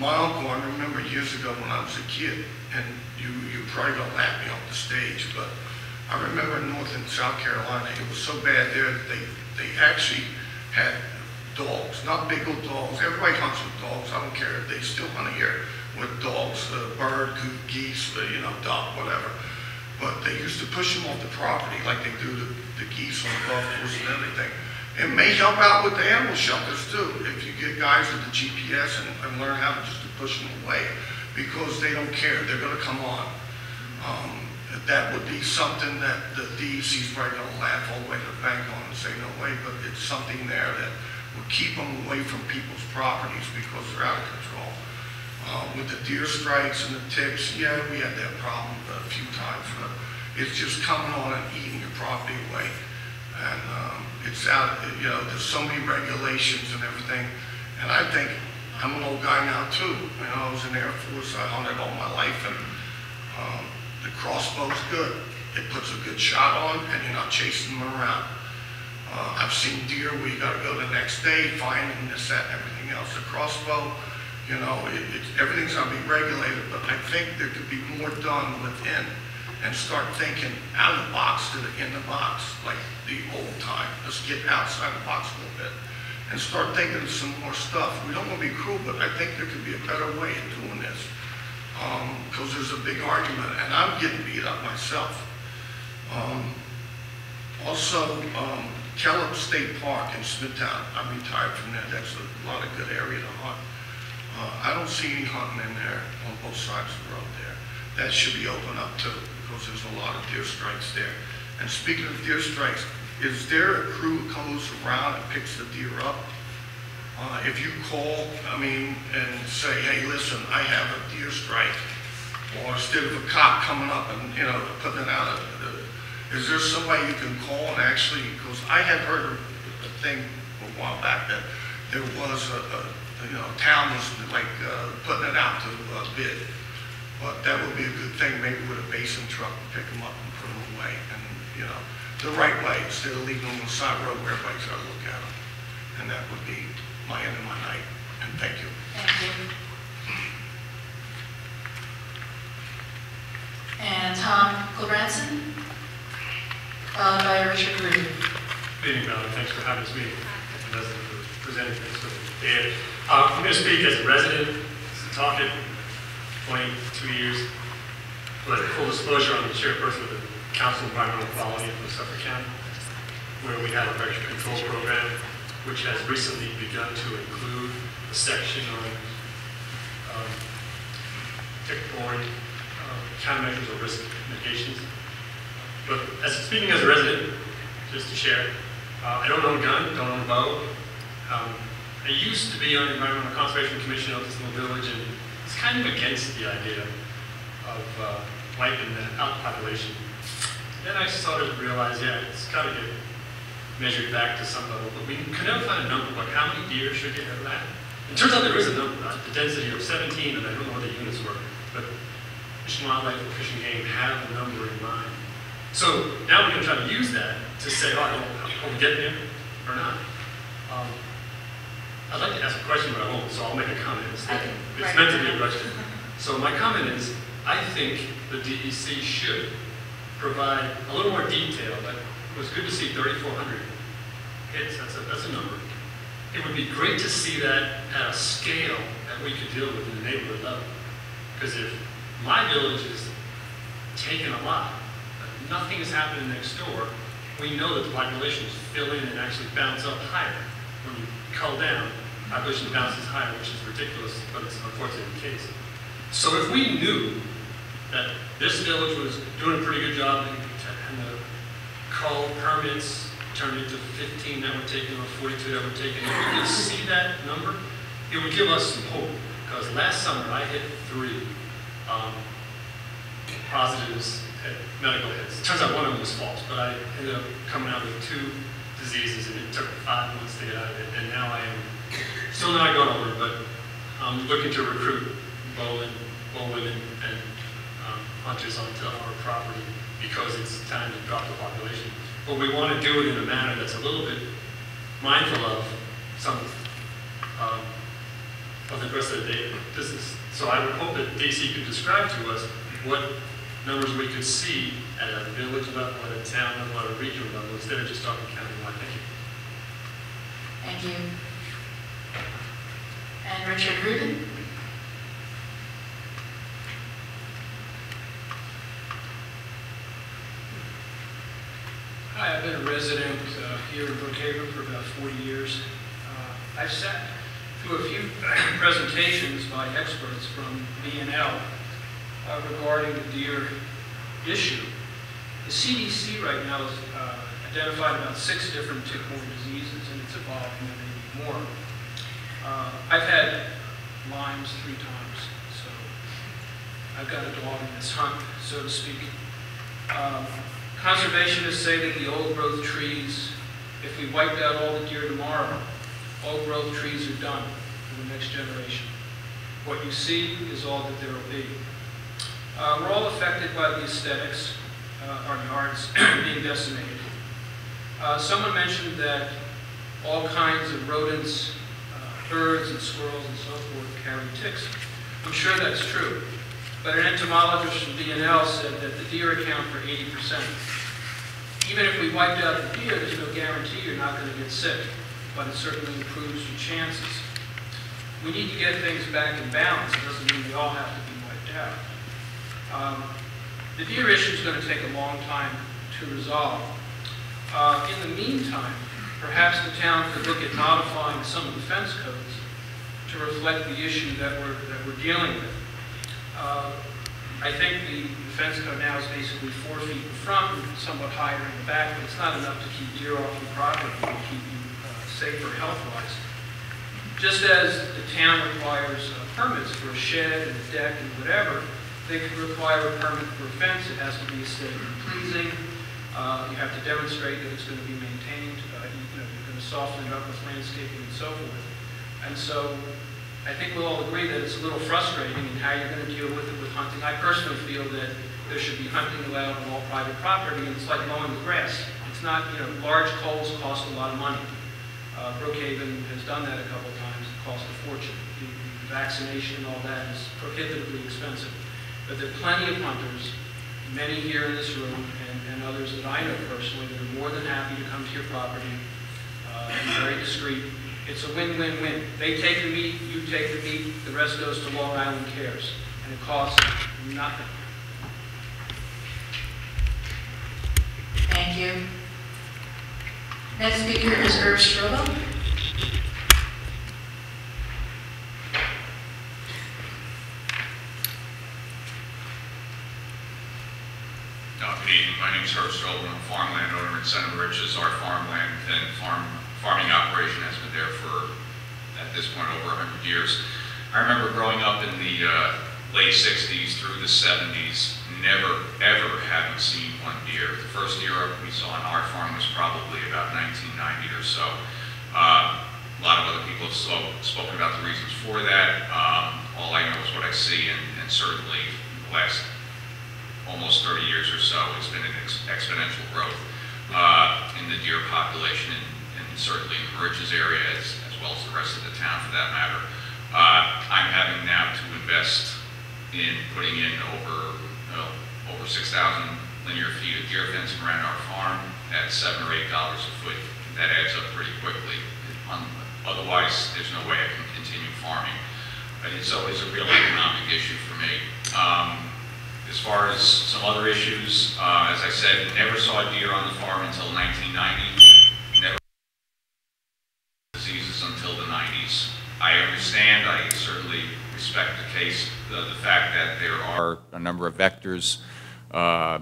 my uncle, I remember years ago when I was a kid, and you, probably gonna laugh me off the stage, but I remember in North and South Carolina, it was so bad there they, they actually had dogs, not big old dogs. Everybody hunts with dogs. I don't care. if They still hunt here with dogs, uh, bird, geese, uh, you know, duck, whatever. But they used to push them off the property like they do the, the geese on the golf course and everything. It may help out with the animal shelters too, if you get guys with the GPS and, and learn how to just to push them away, because they don't care, they're gonna come on. Um, that would be something that the DEC's probably gonna laugh all the way to the bank on and say, no way, but it's something there that would keep them away from people's properties because they're out of control. Uh, with the deer strikes and the ticks, yeah, we had that problem a few times, but it's just coming on and eating your property away. And, um, it's out, you know, there's so many regulations and everything. And I think, I'm an old guy now too. You know, I was in the Air Force, I hunted all my life and, um, the crossbow's good. It puts a good shot on and you're not chasing them around. Uh, I've seen deer where you gotta go the next day, find them, this, that, and everything else. The crossbow, you know, it, it, everything's gonna be regulated, but I think there could be more done within and start thinking out of the box to the in the box, like the old time. Let's get outside the box a little bit and start thinking of some more stuff. We don't wanna be cruel, but I think there could be a better way of doing this. Um, cause there's a big argument and I'm getting beat up myself. Um, also, um, Kellogg State Park in Smithtown, I'm retired from there, that's a lot of good area to hunt. Uh, I don't see any hunting in there on both sides of the road there. That should be opened up too, because there's a lot of deer strikes there. And speaking of deer strikes, is there a crew that comes around and picks the deer up? Uh, if you call, I mean, and say, hey, listen, I have a deer strike, or instead of a cop coming up and, you know, putting it out, the- is there somebody you can call and actually, because I had heard a thing a while back that there was a, a, you know, town was like, uh, putting it out to uh, bid. But that would be a good thing, maybe with a basin truck, pick them up and put them away. And, you know, the right way, instead of leaving them on the side road where everybody's gotta look at them. And that would be my end of my night, and thank you. Thank you. And Tom Gulbransen, followed by Richard Green. Good evening, Madam. Thanks for having this meeting. And as for presenting this with data. Uh, I'm going to speak as a resident, Setauket, 22 years. But full disclosure, I'm the chairperson of the Council of Environmental Quality for Suffolk County, where we have a vector control program, which has recently begun to include a section on um, tick-borne uh, countermeasures or risk mitigations. But as speaking as a resident, just to share, uh, I don't own a gun, don't own a bow. Um, I used to be on the Environmental Conservation Commission of this little village, and it's kind of against the idea of uh, wiping the elk population. Then I started to realize, yeah, it's got to get measured back to some level, but we could never find a number, like how many deer should get out of that? It turns out there is a number, the density of 17, and I don't know what the units were, but Fish and Wildlife and Fish and Game have a number in mind. So now we're going to try to use that to say, right, well, are we getting there or not? Um, I'd like to ask a question, but I won't, so I'll make a comment instead. I can It's write meant to be a question. So my comment is, I think the DEC should provide a little more detail. But It was good to see 3,400 hits, that's a, that's a number. It would be great to see that at a scale that we could deal with in the neighborhood level. Because if my village is taking a lot, but nothing is happening next door, we know that the populations fill in and actually bounce up higher. When you cull down, population bounces higher, which is ridiculous, but it's unfortunately the case. So if we knew that this village was doing a pretty good job 12 permits turned into 15 that were taken or 42 that were taken. If you see that number, it would give us some hope because last summer I hit three um, positives at medical hits. Turns out one of them was false, but I ended up coming out with two diseases and it took five months to get out of it. And now I am still not going over, but I'm looking to recruit bow and bow women and um, hunters onto our property because it's time to drop the population. But we want to do it in a manner that's a little bit mindful of some um, of the rest of the business. So I would hope that DC could describe to us what numbers we could see at a village level, at a town level, at a regional level, instead of just talking countywide. Thank you. Thank you. And Richard Rubin? I've been a resident uh, here in Brookhaven for about 40 years. Uh, I've sat through a few [clears throat] presentations by experts from BNL uh, regarding the deer issue. The CDC right now has uh, identified about six different tick-borne diseases, and it's evolving and maybe more. Uh, I've had Lyme's three times, so I've got a dog in this hunt, so to speak. Um, Conservationists say that the old-growth trees, if we wiped out all the deer tomorrow, old-growth trees are done for the next generation. What you see is all that there will be. Uh, we're all affected by the aesthetics, uh, our yards [clears throat] being decimated. Uh, someone mentioned that all kinds of rodents, uh, birds and squirrels and so forth carry ticks. I'm sure that's true. But an entomologist from BNL said that the deer account for 80%. Even if we wiped out the deer, there's no guarantee you're not going to get sick, but it certainly improves your chances. We need to get things back in balance. It doesn't mean we all have to be wiped out. Um, the deer issue is going to take a long time to resolve. Uh, in the meantime, perhaps the town could look at modifying some of the fence codes to reflect the issue that we're, that we're dealing with. Uh, I think the fence code now is basically four feet in front and somewhat higher in the back, but it's not enough to keep deer off your property and keep you uh, safer health-wise. Just as the town requires uh, permits for a shed and a deck and whatever, they could require a permit for a fence. It has to be aesthetically pleasing. Uh, You have to demonstrate that it's going to be maintained. Uh, you know, you're going to soften it up with landscaping and so forth. And so I think we'll all agree that it's a little frustrating in how you're going to deal with it with hunting. I personally feel that there should be hunting allowed on all private property, and it's like mowing the grass. It's not, you know, large culls cost a lot of money. Uh, Brookhaven has done that a couple of times, it costs a fortune. The the vaccination and all that is prohibitively expensive. But there are plenty of hunters, many here in this room, and, and others that I know personally, that are more than happy to come to your property, uh, be very discreet. It's a win-win-win. They take the meat, you take the meat, the rest goes to Long Island Cares, and it costs nothing. Thank you. Next speaker is Irv Strobel. Good evening, my name is Herb Strobel, I'm a farmland owner in Center Ridge. This is our farmland and farm, farming operation has been there for, at this point, over 100 years. I remember growing up in the uh, late 60s through the 70s, never, ever having seen one deer. The first deer we saw on our farm was probably about 1990 or so. Uh, A lot of other people have spoke- spoken about the reasons for that. Um, All I know is what I see, and and certainly the last almost 30 years or so, it's been an ex- exponential growth uh, in the deer population and certainly in the Bridges area as as well as the rest of the town for that matter. Uh, I'm having now to invest in putting in over, well, over 6,000 linear feet of deer fencing around our farm at 7 or 8 dollars a foot. That adds up pretty quickly. Otherwise, there's no way I can continue farming. It's always a real economic issue for me. Um, as far as some other issues, uh, as I said, never saw a deer on the farm until 1990. Never diseases until the 90s. I understand, I certainly respect the case, the, the fact that there are a number of vectors uh,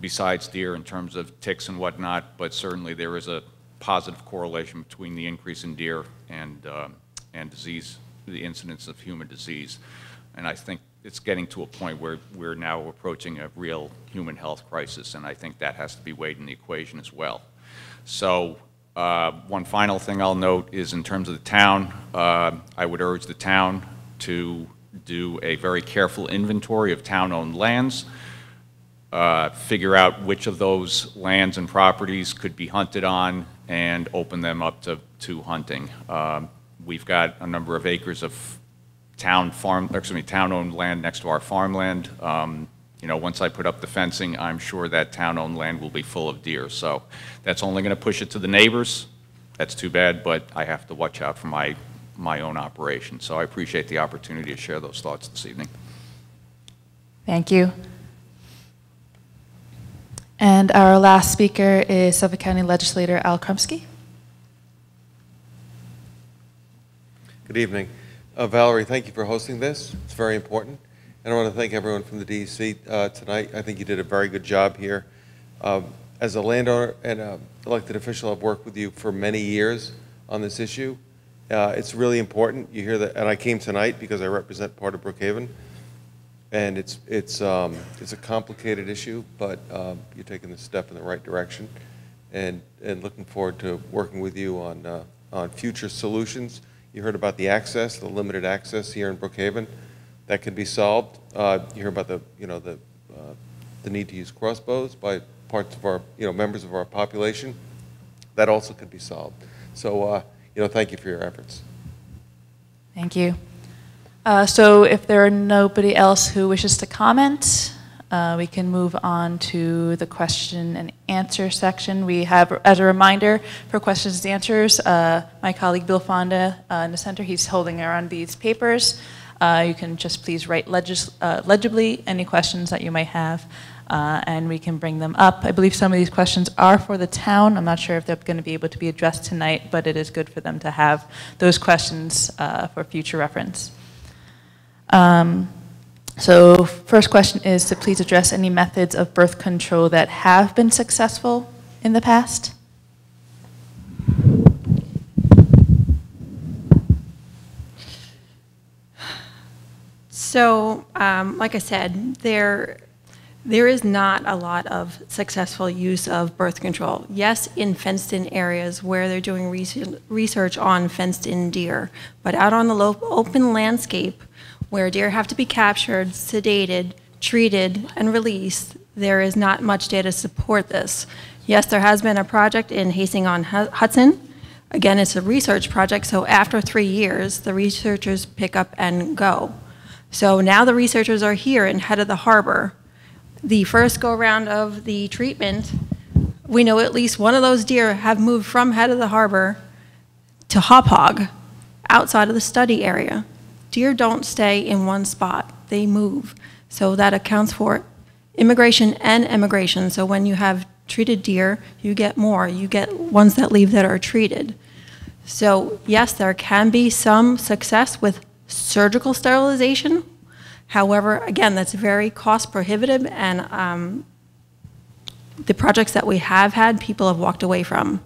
besides deer in terms of ticks and whatnot, but certainly there is a positive correlation between the increase in deer and, um, and disease, the incidence of human disease. And I think it's getting to a point where we're now approaching a real human health crisis, and I think that has to be weighed in the equation as well. So uh, one final thing I'll note is in terms of the town, uh, I would urge the town to do a very careful inventory of town-owned lands, uh, figure out which of those lands and properties could be hunted on, and open them up to, to hunting. Um, We've got a number of acres of town farm, excuse me, town-owned land next to our farmland. Um, You know, once I put up the fencing, I'm sure that town-owned land will be full of deer. So that's only going to push it to the neighbors. That's too bad, but I have to watch out for my, my own operation. So I appreciate the opportunity to share those thoughts this evening. Thank you. And our last speaker is Suffolk County Legislator Al Krupski. Good evening. Uh, Valerie, thank you for hosting this. It's very important. And I want to thank everyone from the DEC uh, tonight. I think you did a very good job here. Um, As a landowner and elected official, I've worked with you for many years on this issue. Uh, It's really important. You hear that, and I came tonight because I represent part of Brookhaven. And it's, it's, um, it's a complicated issue, but um, you're taking the step in the right direction. And, and looking forward to working with you on, uh, on future solutions. You heard about the access, the limited access here in Brookhaven. That can be solved. Uh, You hear about the, you know, the, uh, the need to use crossbows by parts of our, you know, members of our population. That also could be solved. So, uh, you know, thank you for your efforts. Thank you. Uh, So if there are nobody else who wishes to comment, uh, we can move on to the question and answer section. We have, as a reminder, for questions and answers, uh, my colleague Bill Fonda in the center, he's holding around these papers. Uh, You can just please write uh, legibly any questions that you might have, uh, and we can bring them up. I believe some of these questions are for the town. I'm not sure if they're going to be able to be addressed tonight, but it is good for them to have those questions uh, for future reference. Um, So first question is to please address any methods of birth control that have been successful in the past? So, um, like I said, there, there is not a lot of successful use of birth control. Yes, in fenced-in areas where they're doing research on fenced-in deer, but out on the open landscape where deer have to be captured, sedated, treated and released, there is not much data to support this. Yes, there has been a project in Hastings-on-Hudson. Again, it's a research project, so after three years, the researchers pick up and go. So now the researchers are here in Head of the Harbor. The first go-round of the treatment, we know at least one of those deer have moved from Head of the Harbor to Hauppauge, outside of the study area. Deer don't stay in one spot, they move. So that accounts for immigration and emigration. So when you have treated deer, you get more. You get ones that leave that are treated. So yes, there can be some success with surgical sterilization. However, again, that's very cost prohibitive and um, the projects that we have had, people have walked away from.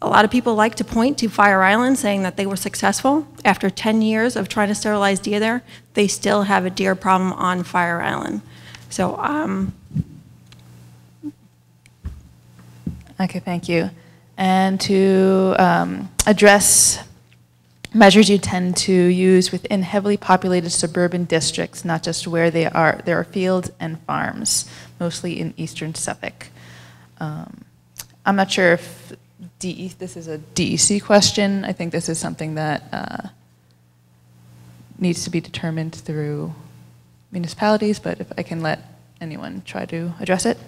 A lot of people like to point to Fire Island saying that they were successful. After 10 years of trying to sterilize deer there, they still have a deer problem on Fire Island. So, um, Okay, thank you. And to um, address measures you tend to use within heavily populated suburban districts, not just where they are, there are fields and farms, mostly in eastern Suffolk. Um, I'm not sure if this is a DEC question. I think this is something that uh, needs to be determined through municipalities, but if I can let anyone try to address it.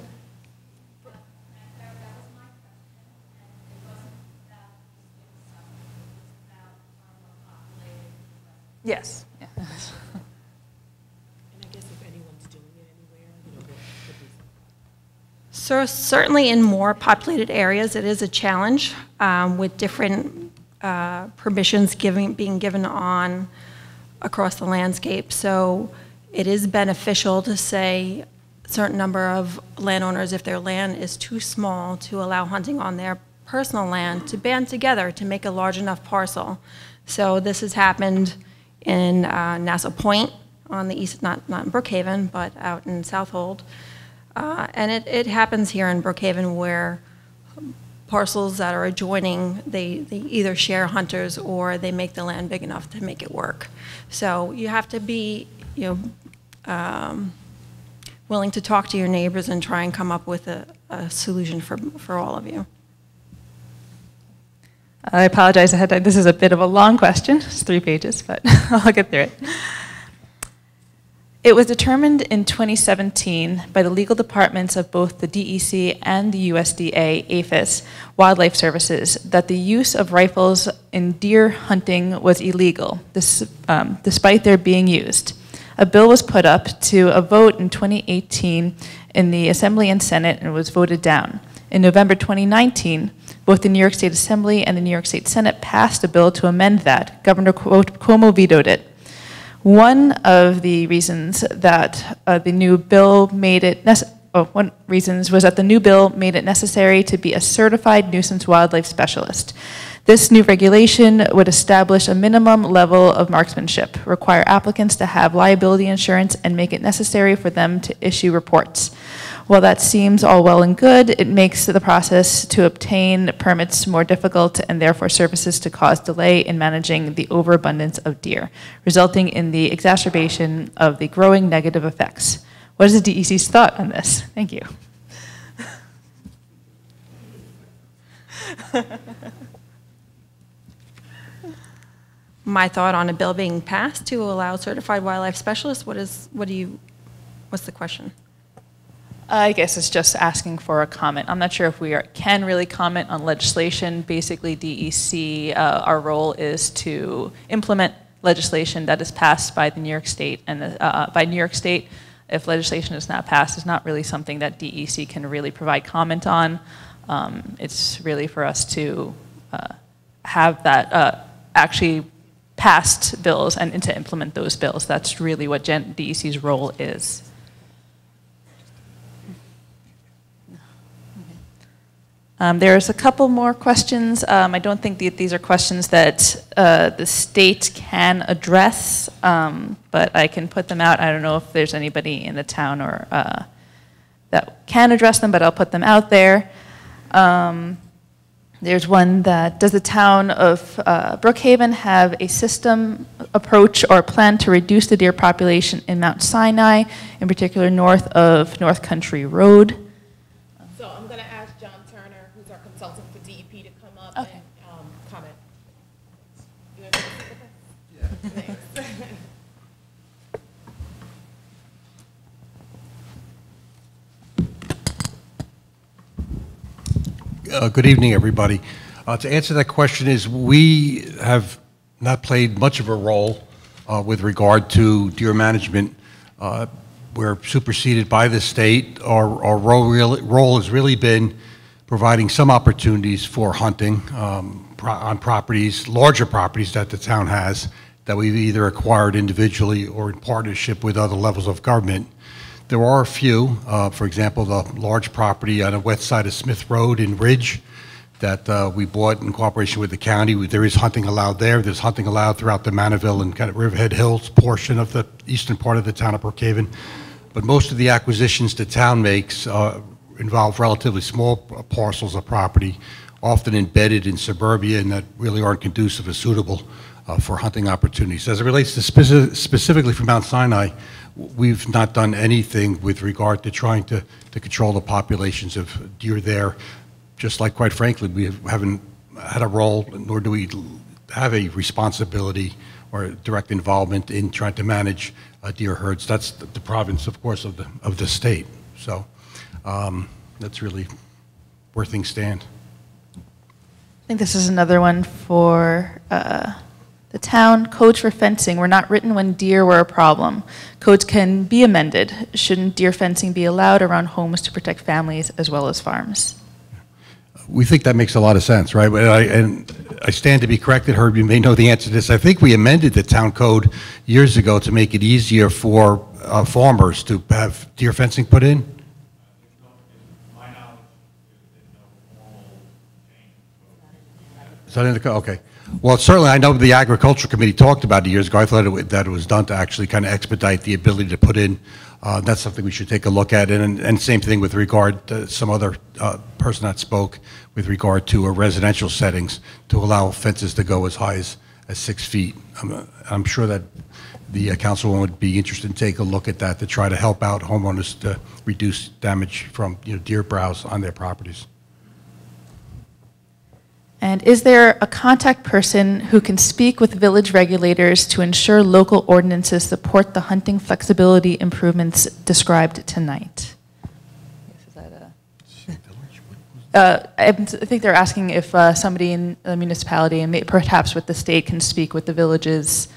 Yes. [laughs] So certainly in more populated areas, it is a challenge um, with different uh, permissions giving, being given on across the landscape. So it is beneficial to say a certain number of landowners, if their land is too small to allow hunting on their personal land, to band together to make a large enough parcel. So this has happened in uh, Nassau Point on the east, not, not in Brookhaven, but out in Southold. Uh, and it, it happens here in Brookhaven where parcels that are adjoining, they, they either share hunters or they make the land big enough to make it work. So you have to be, you know, um, willing to talk to your neighbors and try and come up with a, a solution for, for all of you. I apologize ahead. This is a bit of a long question. It's three pages, but [laughs] I'll get through it. It was determined in 2017 by the legal departments of both the DEC and the USDA APHIS Wildlife Services that the use of rifles in deer hunting was illegal, this, um, despite their being used. A bill was put up to a vote in 2018 in the Assembly and Senate and was voted down. In November 2019, both the New York State Assembly and the New York State Senate passed a bill to amend that. Governor Cuomo vetoed it. One of the reasons that uh, the new bill made it oh, one reasons was that the new bill made it necessary to be a certified nuisance wildlife specialist. This new regulation would establish a minimum level of marksmanship, require applicants to have liability insurance, and make it necessary for them to issue reports. While that seems all well and good, it makes the process to obtain permits more difficult and therefore services to cause delay in managing the overabundance of deer, resulting in the exacerbation of the growing negative effects. What is the DEC's thought on this? Thank you. My thought on a bill being passed to allow certified wildlife specialists, what is, what do you, what's the question? I guess it's just asking for a comment. I'm not sure if we are, can really comment on legislation. Basically, DEC, uh, our role is to implement legislation that is passed by the New York State and the, uh, by New York State. If legislation is not passed, it's not really something that DEC can really provide comment on. Um, it's really for us to uh, have that uh, actually passed bills and, and to implement those bills. That's really what Gen DEC's role is. Um, there's a couple more questions. Um, I don't think that these are questions that uh, the state can address, um, but I can put them out. I don't know if there's anybody in the town or uh, that can address them, but I'll put them out there. Um, There's one that, does the town of uh, Brookhaven have a system approach or plan to reduce the deer population in Mount Sinai, in particular north of North Country Road? So I'm going to ask John Turner, who's our consultant for DEP, to come up and um, comment. You wanna take a seat with us? Thanks. Uh, Good evening, everybody. Uh, To answer that question is, we have not played much of a role uh, with regard to deer management. Uh, We're superseded by the state. Our our role really- role has really been providing some opportunities for hunting um, pro- on properties, larger properties that the town has, that we've either acquired individually or in partnership with other levels of government. There are a few, uh, for example, the large property on the west side of Smith Road in Ridge that uh, we bought in cooperation with the county. There is hunting allowed there. There's hunting allowed throughout the Manorville and kind of Riverhead Hills portion of the eastern part of the town of Brookhaven. But most of the acquisitions the town makes uh, involve relatively small parcels of property, often embedded in suburbia and that really aren't conducive or suitable uh, for hunting opportunities. As it relates to speci- specifically for Mount Sinai, we've not done anything with regard to trying to, to control the populations of deer there. Just like, quite frankly, we haven't had a role, nor do we have a responsibility or direct involvement in trying to manage uh, deer herds. That's the the province, of course, of the, of the state. So um, that's really where things stand. I think this is another one for uh, the town. Codes for fencing were not written when deer were a problem. Codes can be amended. Shouldn't deer fencing be allowed around homes to protect families as well as farms? We think that makes a lot of sense, right? But I, and I stand to be corrected, Herb, you may know the answer to this. I think we amended the town code years ago to make it easier for uh, farmers to have deer fencing put in. Is that in the code? Okay. Well, certainly, I know the agricultural committee talked about it years ago. I thought it that it was done to actually kind of expedite the ability to put in. Uh, That's something we should take a look at. And, and same thing with regard to some other uh, person that spoke with regard to uh, residential settings to allow fences to go as high as, as six feet. I'm, I'm sure that the uh, councilwoman would be interested in taking a look at that to try to help out homeowners to reduce damage from, you know, deer browse on their properties. And is there a contact person who can speak with village regulators to ensure local ordinances support the hunting flexibility improvements described tonight? Uh, I think they're asking if uh, somebody in the municipality and may- perhaps with the state can speak with the villages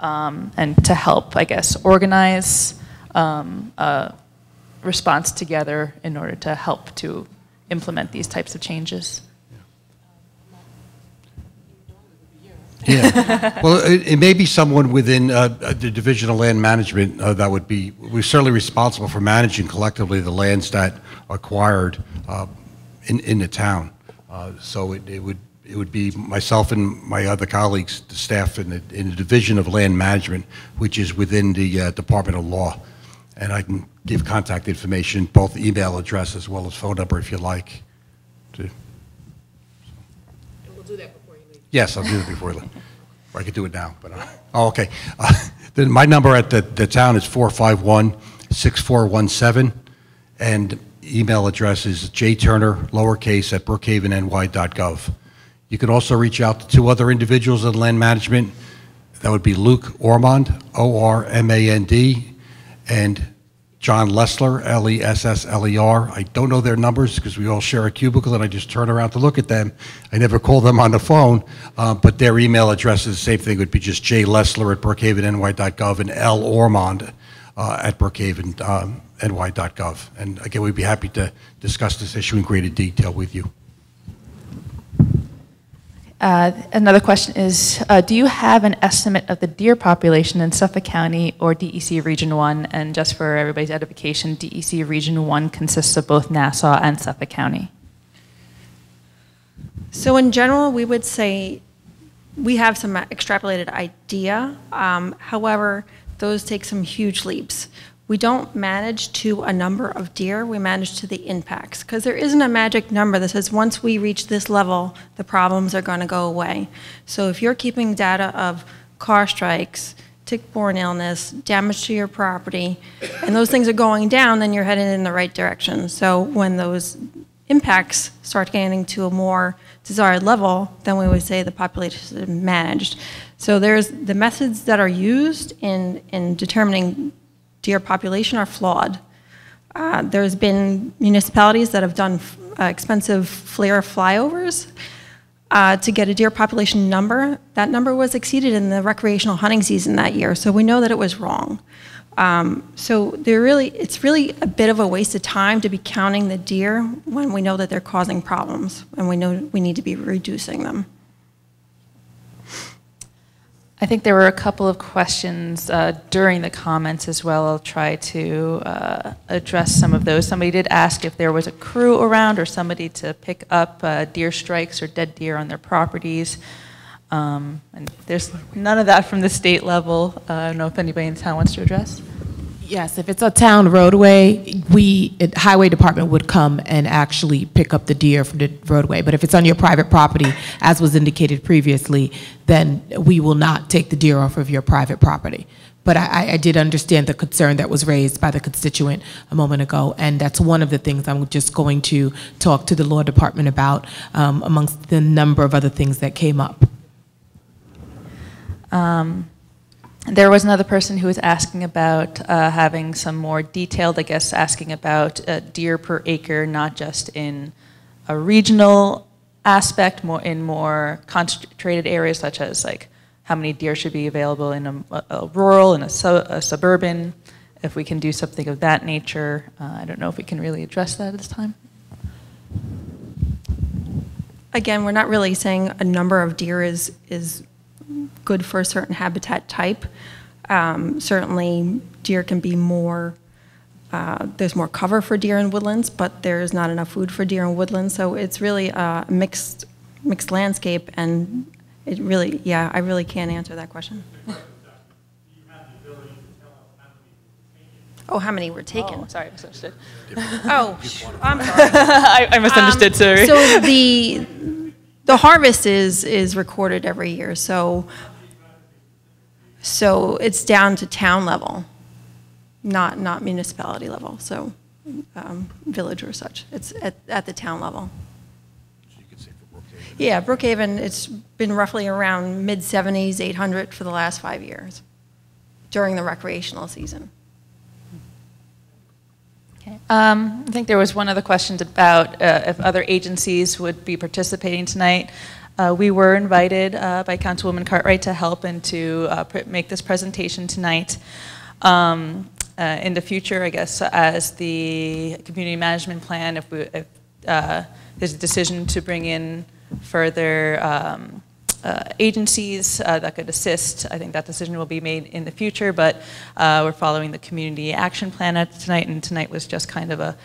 um, and to help, I guess, organize um, a response together in order to help to implement these types of changes. Yeah. Well, it, it may be someone within uh, the Division of Land Management uh, that would be, we're certainly responsible for managing collectively the lands that are acquired uh, in, in the town. Uh, So it, it would, it would be myself and my other colleagues, the staff in the, in the Division of Land Management, which is within the uh, Department of Law. And I can give contact information, both email address as well as phone number if you like. to- We'll do that before you leave. Yes, I'll do it before, or I could do it now, but, uh, oh, okay. Uh, Then my number at the, the town is 451-6417, and email address is jturner, lowercase, at brookhavenny.gov. You can also reach out to two other individuals in land management. That would be Luke Ormand, O-R-M-A-N-D, and John Lessler, L E S S L E R. I don't know their numbers because we all share a cubicle and I just turn around to look at them. I never call them on the phone, uh, but their email address is the same thing, It would be just jlessler at brookhavenny.gov and L. Ormand uh, at brookhavenny.gov. And again, we'd be happy to discuss this issue in greater detail with you. Uh, Another question is, uh, do you have an estimate of the deer population in Suffolk County or DEC Region 1? And just for everybody's edification, DEC Region 1 consists of both Nassau and Suffolk County. So in general, we would say we have some extrapolated idea. Um, however, those take some huge leaps. We don't manage to a number of deer, we manage to the impacts. Because there isn't a magic number that says once we reach this level, the problems are going to go away. So if you're keeping data of car strikes, tick-borne illness, damage to your property, and those things are going down, then you're headed in the right direction. So when those impacts start getting to a more desired level, then we would say the population is managed. So there's the methods that are used in, in determining deer population are flawed. Uh, there's been municipalities that have done uh, expensive flare flyovers uh, to get a deer population number. That number was exceeded in the recreational hunting season that year, so we know that it was wrong. Um, so they're really, it's really a bit of a waste of time to be counting the deer when we know that they're causing problems and we know we need to be reducing them. I think there were a couple of questions uh, during the comments as well. I'll try to uh, address some of those. Somebody did ask if there was a crew around or somebody to pick up uh, deer strikes or dead deer on their properties. Um, and there's none of that from the state level. Uh, I don't know if anybody in town wants to address. Yes, if it's a town roadway, we, it- Highway Department would come and actually pick up the deer from the roadway. But if it's on your private property, as was indicated previously, then we will not take the deer off of your private property. But I, I- did understand the concern that was raised by the constituent a moment ago, and that's one of the things I'm just going to talk to the Law Department about, um, amongst the number of other things that came up. Um, There was another person who was asking about uh, having some more detailed, I guess, asking about uh, deer per acre, not just in a regional aspect, more in more concentrated areas such as like how many deer should be available in a, a rural and a, su- a suburban. If we can do something of that nature, uh, I don't know if we can really address that at this time. Again, we're not really saying a number of deer is, is good for a certain habitat type. Um, Certainly, deer can be more, uh, there's more cover for deer in woodlands, but there's not enough food for deer in woodlands, so it's really a mixed, mixed landscape, and it really, yeah, I really can't answer that question. Oh, how many were taken? Oh, sorry, I misunderstood. Oh, I'm sorry. [laughs] I, I misunderstood, Um, sorry. So the, the harvest is, is recorded every year, so, so it's down to town level, not, not municipality level, so, um, village or such. It's at, at the town level. Yeah, Brookhaven, it's been roughly around mid-70s, 800 for the last five years during the recreational season. Um, I think there was one other question about uh, if other agencies would be participating tonight. Uh, We were invited uh, by Councilwoman Cartright to help and to uh, make this presentation tonight. Um, uh, In the future, I guess, as the community management plan, if we, if uh, there's a decision to bring in further um, agencies uh, that could assist. I think that decision will be made in the future, but uh, we're following the community action plan tonight, and tonight was just kind of a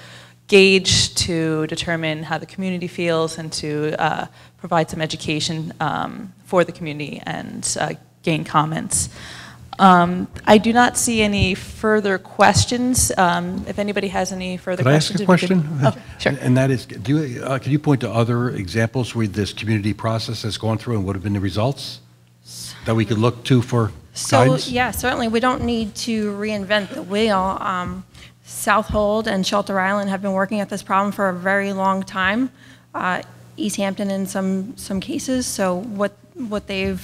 gauge to determine how the community feels and to uh, provide some education um, for the community and uh, gain comments. Um, I do not see any further questions. Um, If anybody has any further Could I ask questions. a if you could- question? Oh, sure. And that is, do you, uh, can you point to other examples where this community process has gone through and what have been the results that we could look to for So, guidance? yeah, certainly, we don't need to reinvent the wheel. Um, Southold and Shelter Island have been working at this problem for a very long time. Uh, East Hampton in some, some cases, so what, what they've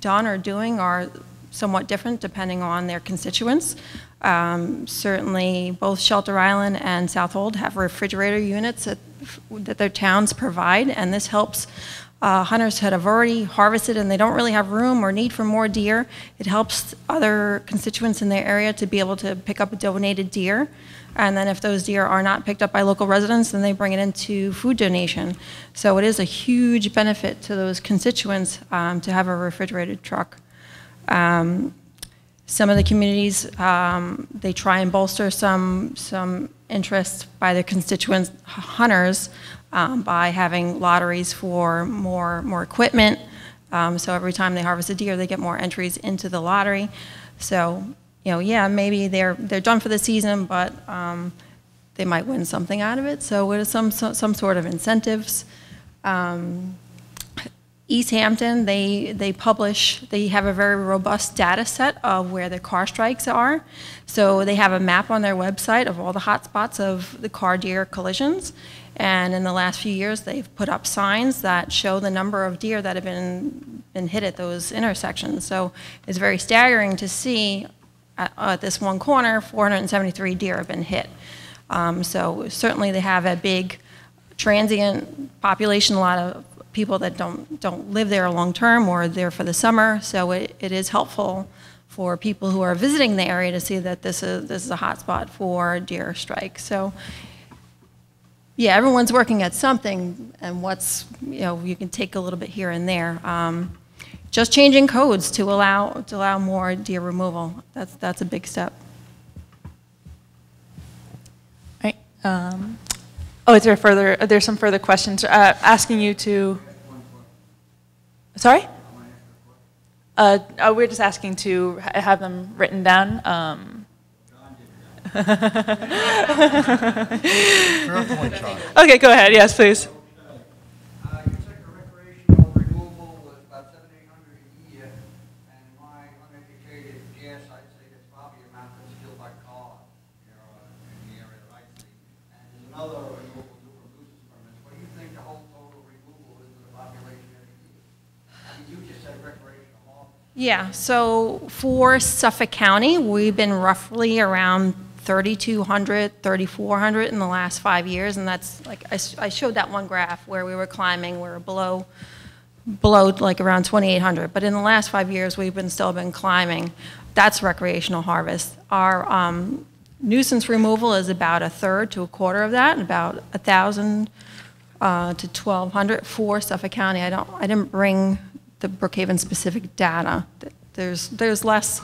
done or doing are somewhat different depending on their constituents. Um, Certainly, both Shelter Island and Southold have refrigerator units that, that their towns provide, and this helps uh, hunters that have already harvested and they don't really have room or need for more deer. It helps other constituents in their area to be able to pick up a donated deer. And then if those deer are not picked up by local residents, then they bring it into food donation. So it is a huge benefit to those constituents um, to have a refrigerated truck. Um, some of the communities, um, they try and bolster some, some interest by their constituents, hunters, um, by having lotteries for more, more equipment. Um, so every time they harvest a deer, they get more entries into the lottery. So you know, yeah, maybe they're, they're done for the season, but um, they might win something out of it. So it is some, some some sort of incentives. Um, East Hampton, they, they publish, they have a very robust data set of where the car strikes are. So they have a map on their website of all the hotspots of the car deer collisions. And in the last few years, they've put up signs that show the number of deer that have been, been hit at those intersections. So it's very staggering to see at, at this one corner, 473 deer have been hit. Um, so certainly they have a big transient population, a lot of people that don't, don't live there long-term or there for the summer. So it, it is helpful for people who are visiting the area to see that this is, this is a hotspot for deer strike. So yeah, everyone's working at something and what's, you know, you can take a little bit here and there. Um, just changing codes to allow, to allow more deer removal, that's, that's a big step. Right. Um, oh, is there further, there's some further questions, uh, asking you to, sorry? Uh, uh, we're just asking to have them written down. Um, [laughs] okay, go ahead. Yes, please. Yeah, so for Suffolk County, we've been roughly around 3,200, 3,400 in the last five years, and that's, like, I showed that one graph where we were climbing, we were below, below like around 2,800, but in the last five years, we've been, still been climbing. That's recreational harvest. Our um, nuisance removal is about a third to a quarter of that, about 1,000 uh, to 1,200 for Suffolk County. I don't, I didn't bring the Brookhaven specific data. There's, there's less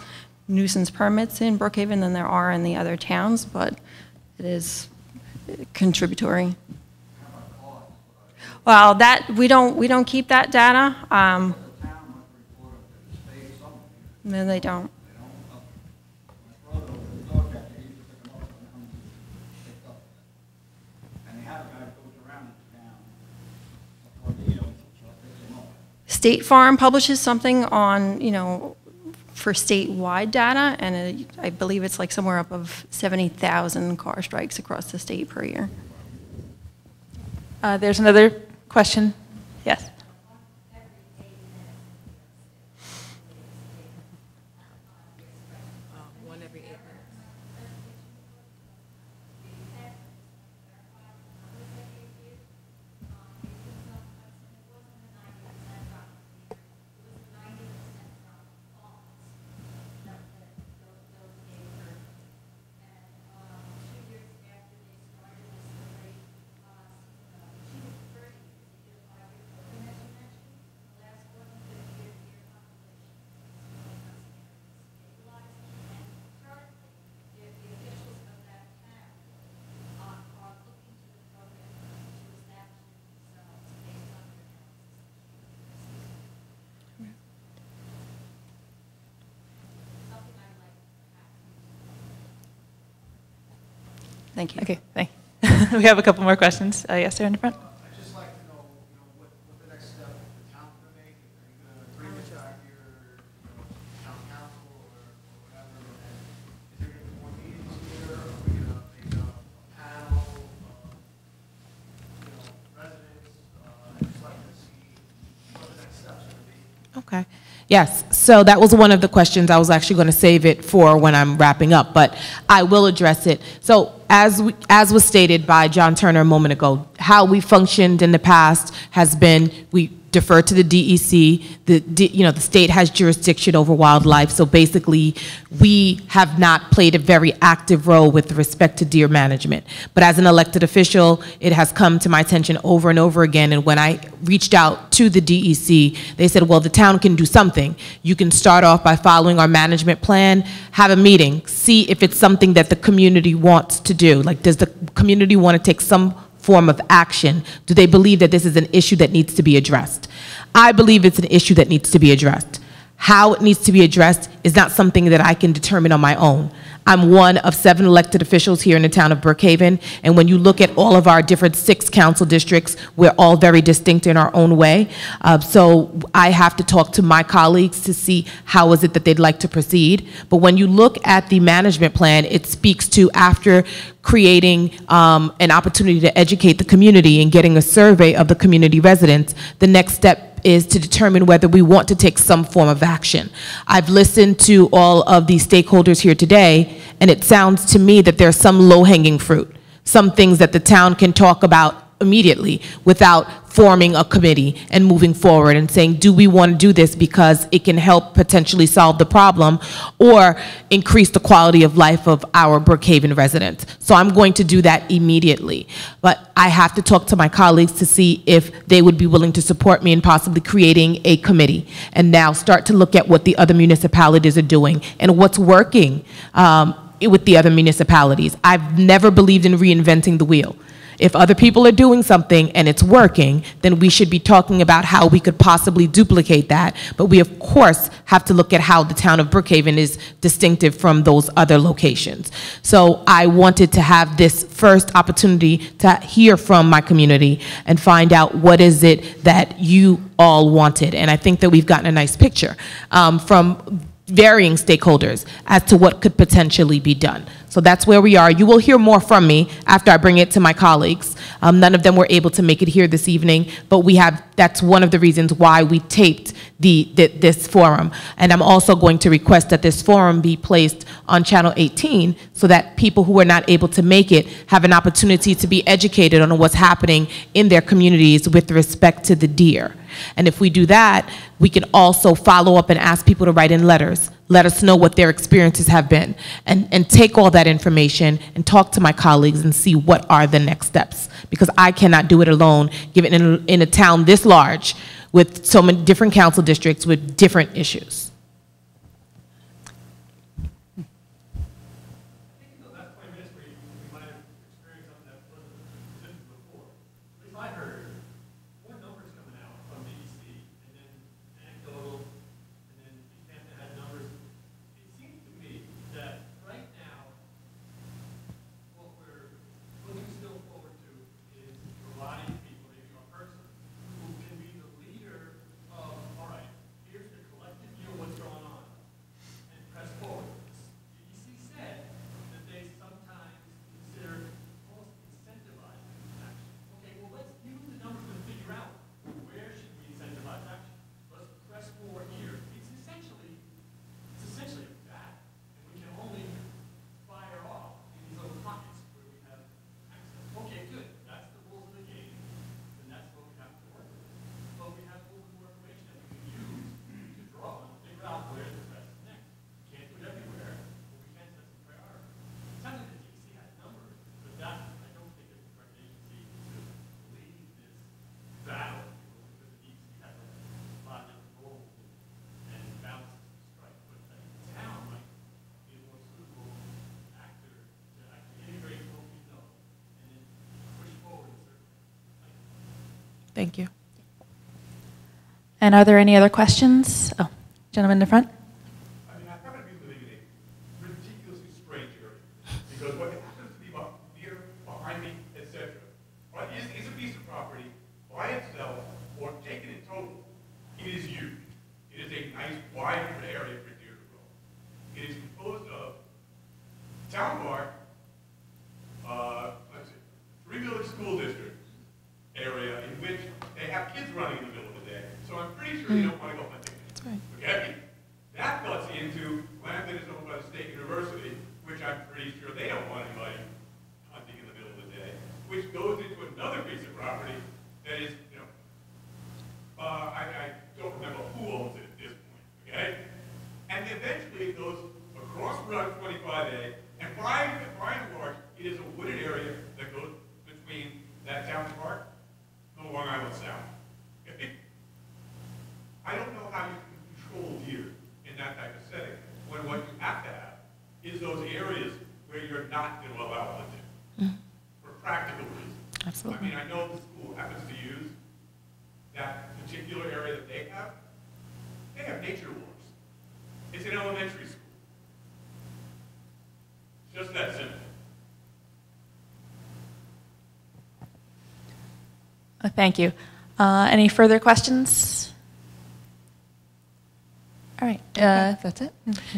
nuisance permits in Brookhaven than there are in the other towns, but it is contributory. Well, that, we don't, we don't keep that data. Um, No, they don't. State Farm publishes something on, you know, for statewide data, and it, I believe it's like somewhere up of 70,000 car strikes across the state per year. Uh, there's another question. Yes. Thank you. Okay, thank [laughs] We have a couple more questions. Uh, yes, there in the front. Okay. Yes, so that was one of the questions. I was actually going to save it for when I'm wrapping up, but I will address it. So as, we- as was stated by John Turner a moment ago, how we functioned in the past has been, we defer to the DEC. The, you know, the state has jurisdiction over wildlife, so basically, we have not played a very active role with respect to deer management. But as an elected official, it has come to my attention over and over again, and when I reached out to the DEC, they said, well, the town can do something. You can start off by following our management plan, have a meeting, see if it's something that the community wants to do. Like, does the community want to take some form of action? Do they believe that this is an issue that needs to be addressed? I believe it's an issue that needs to be addressed. How it needs to be addressed is not something that I can determine on my own. I'm one of seven elected officials here in the town of Brookhaven, and when you look at all of our different six council districts, we're all very distinct in our own way. Uh, So I have to talk to my colleagues to see how is it that they'd like to proceed. But when you look at the management plan, it speaks to after creating um, an opportunity to educate the community and getting a survey of the community residents, the next step is to determine whether we want to take some form of action. I've listened to all of the stakeholders here today, and it sounds to me that there's some low-hanging fruit, some things that the town can talk about immediately without forming a committee and moving forward and saying, do we want to do this because it can help potentially solve the problem or increase the quality of life of our Brookhaven residents? So I'm going to do that immediately. But I have to talk to my colleagues to see if they would be willing to support me in possibly creating a committee and now start to look at what the other municipalities are doing and what's working um, with the other municipalities. I've never believed in reinventing the wheel. If other people are doing something and it's working, then we should be talking about how we could possibly duplicate that. But we, of course, have to look at how the town of Brookhaven is distinctive from those other locations. So I wanted to have this first opportunity to hear from my community and find out what is it that you all wanted. And I think that we've gotten a nice picture um, from varying stakeholders as to what could potentially be done. So that's where we are. You will hear more from me after I bring it to my colleagues. Um, none of them were able to make it here this evening, but we have, that's one of the reasons why we taped the, the, this forum. And I'm also going to request that this forum be placed on Channel 18 so that people who are not able to make it have an opportunity to be educated on what's happening in their communities with respect to the deer. And if we do that, we can also follow up and ask people to write in letters. Let us know what their experiences have been. And, and take all that information and talk to my colleagues and see what are the next steps. Because I cannot do it alone, given in, in a town this large with so many different council districts with different issues. Thank you. And are there any other questions? Oh, gentleman in the front. I mean, I happen to be living in a ridiculously strange area, because what happens to be about here, behind me, et cetera, right, is, is a piece of property by itself, or taken in total, it is huge. It is a nice wide area for deer to roam. It is composed of town park, uh, let's see, three village school districts, area in which they have kids running in the middle of the day. So I'm pretty sure they don't want to go hunting. That's right. Okay? That butts into land that is owned by the state university, which I'm pretty sure they don't want anybody hunting in the middle of the day, which goes into another piece of property that is, you know, uh, I, I don't remember who owns it at this point, okay? And eventually it goes across Route 25A, and by, by and large, it is a wooded area that goes between that town park and Long Island Sound. Okay? I don't know how you can control deer in that type of setting, when what you have to have is those areas where you're not going to allow hunting, for practical reasons. Absolutely. I mean, I know the school happens to use that particular area that they have. They have nature walks. It's an elementary school. Just that simple. Uh, Thank you. Uh, Any further questions? All right, uh, that's it.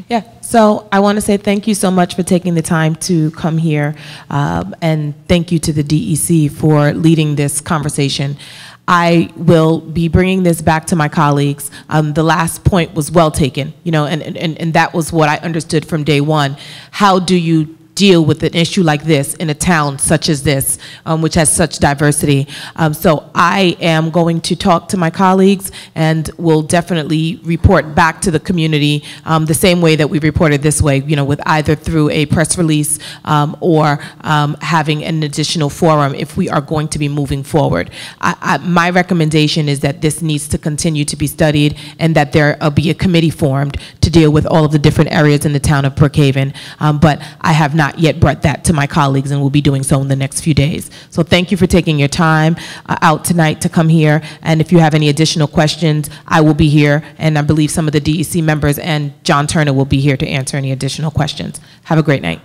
Yeah, so I want to say thank you so much for taking the time to come here, um, and thank you to the DEC for leading this conversation. I will be bringing this back to my colleagues. Um, The last point was well taken, you know, and, and, and that was what I understood from day one. How do you deal with an issue like this in a town such as this, um, which has such diversity. Um, so I am going to talk to my colleagues and will definitely report back to the community um, the same way that we reported this way, you know, with either through a press release um, or um, having an additional forum if we are going to be moving forward. I, I, my recommendation is that this needs to continue to be studied and that there uh, be a committee formed to deal with all of the different areas in the town of Brookhaven. Um, but I have not yet brought that to my colleagues and will be doing so in the next few days. So thank you for taking your time uh, out tonight to come here. And if you have any additional questions, I will be here. And I believe some of the DEC members and John Turner will be here to answer any additional questions. Have a great night.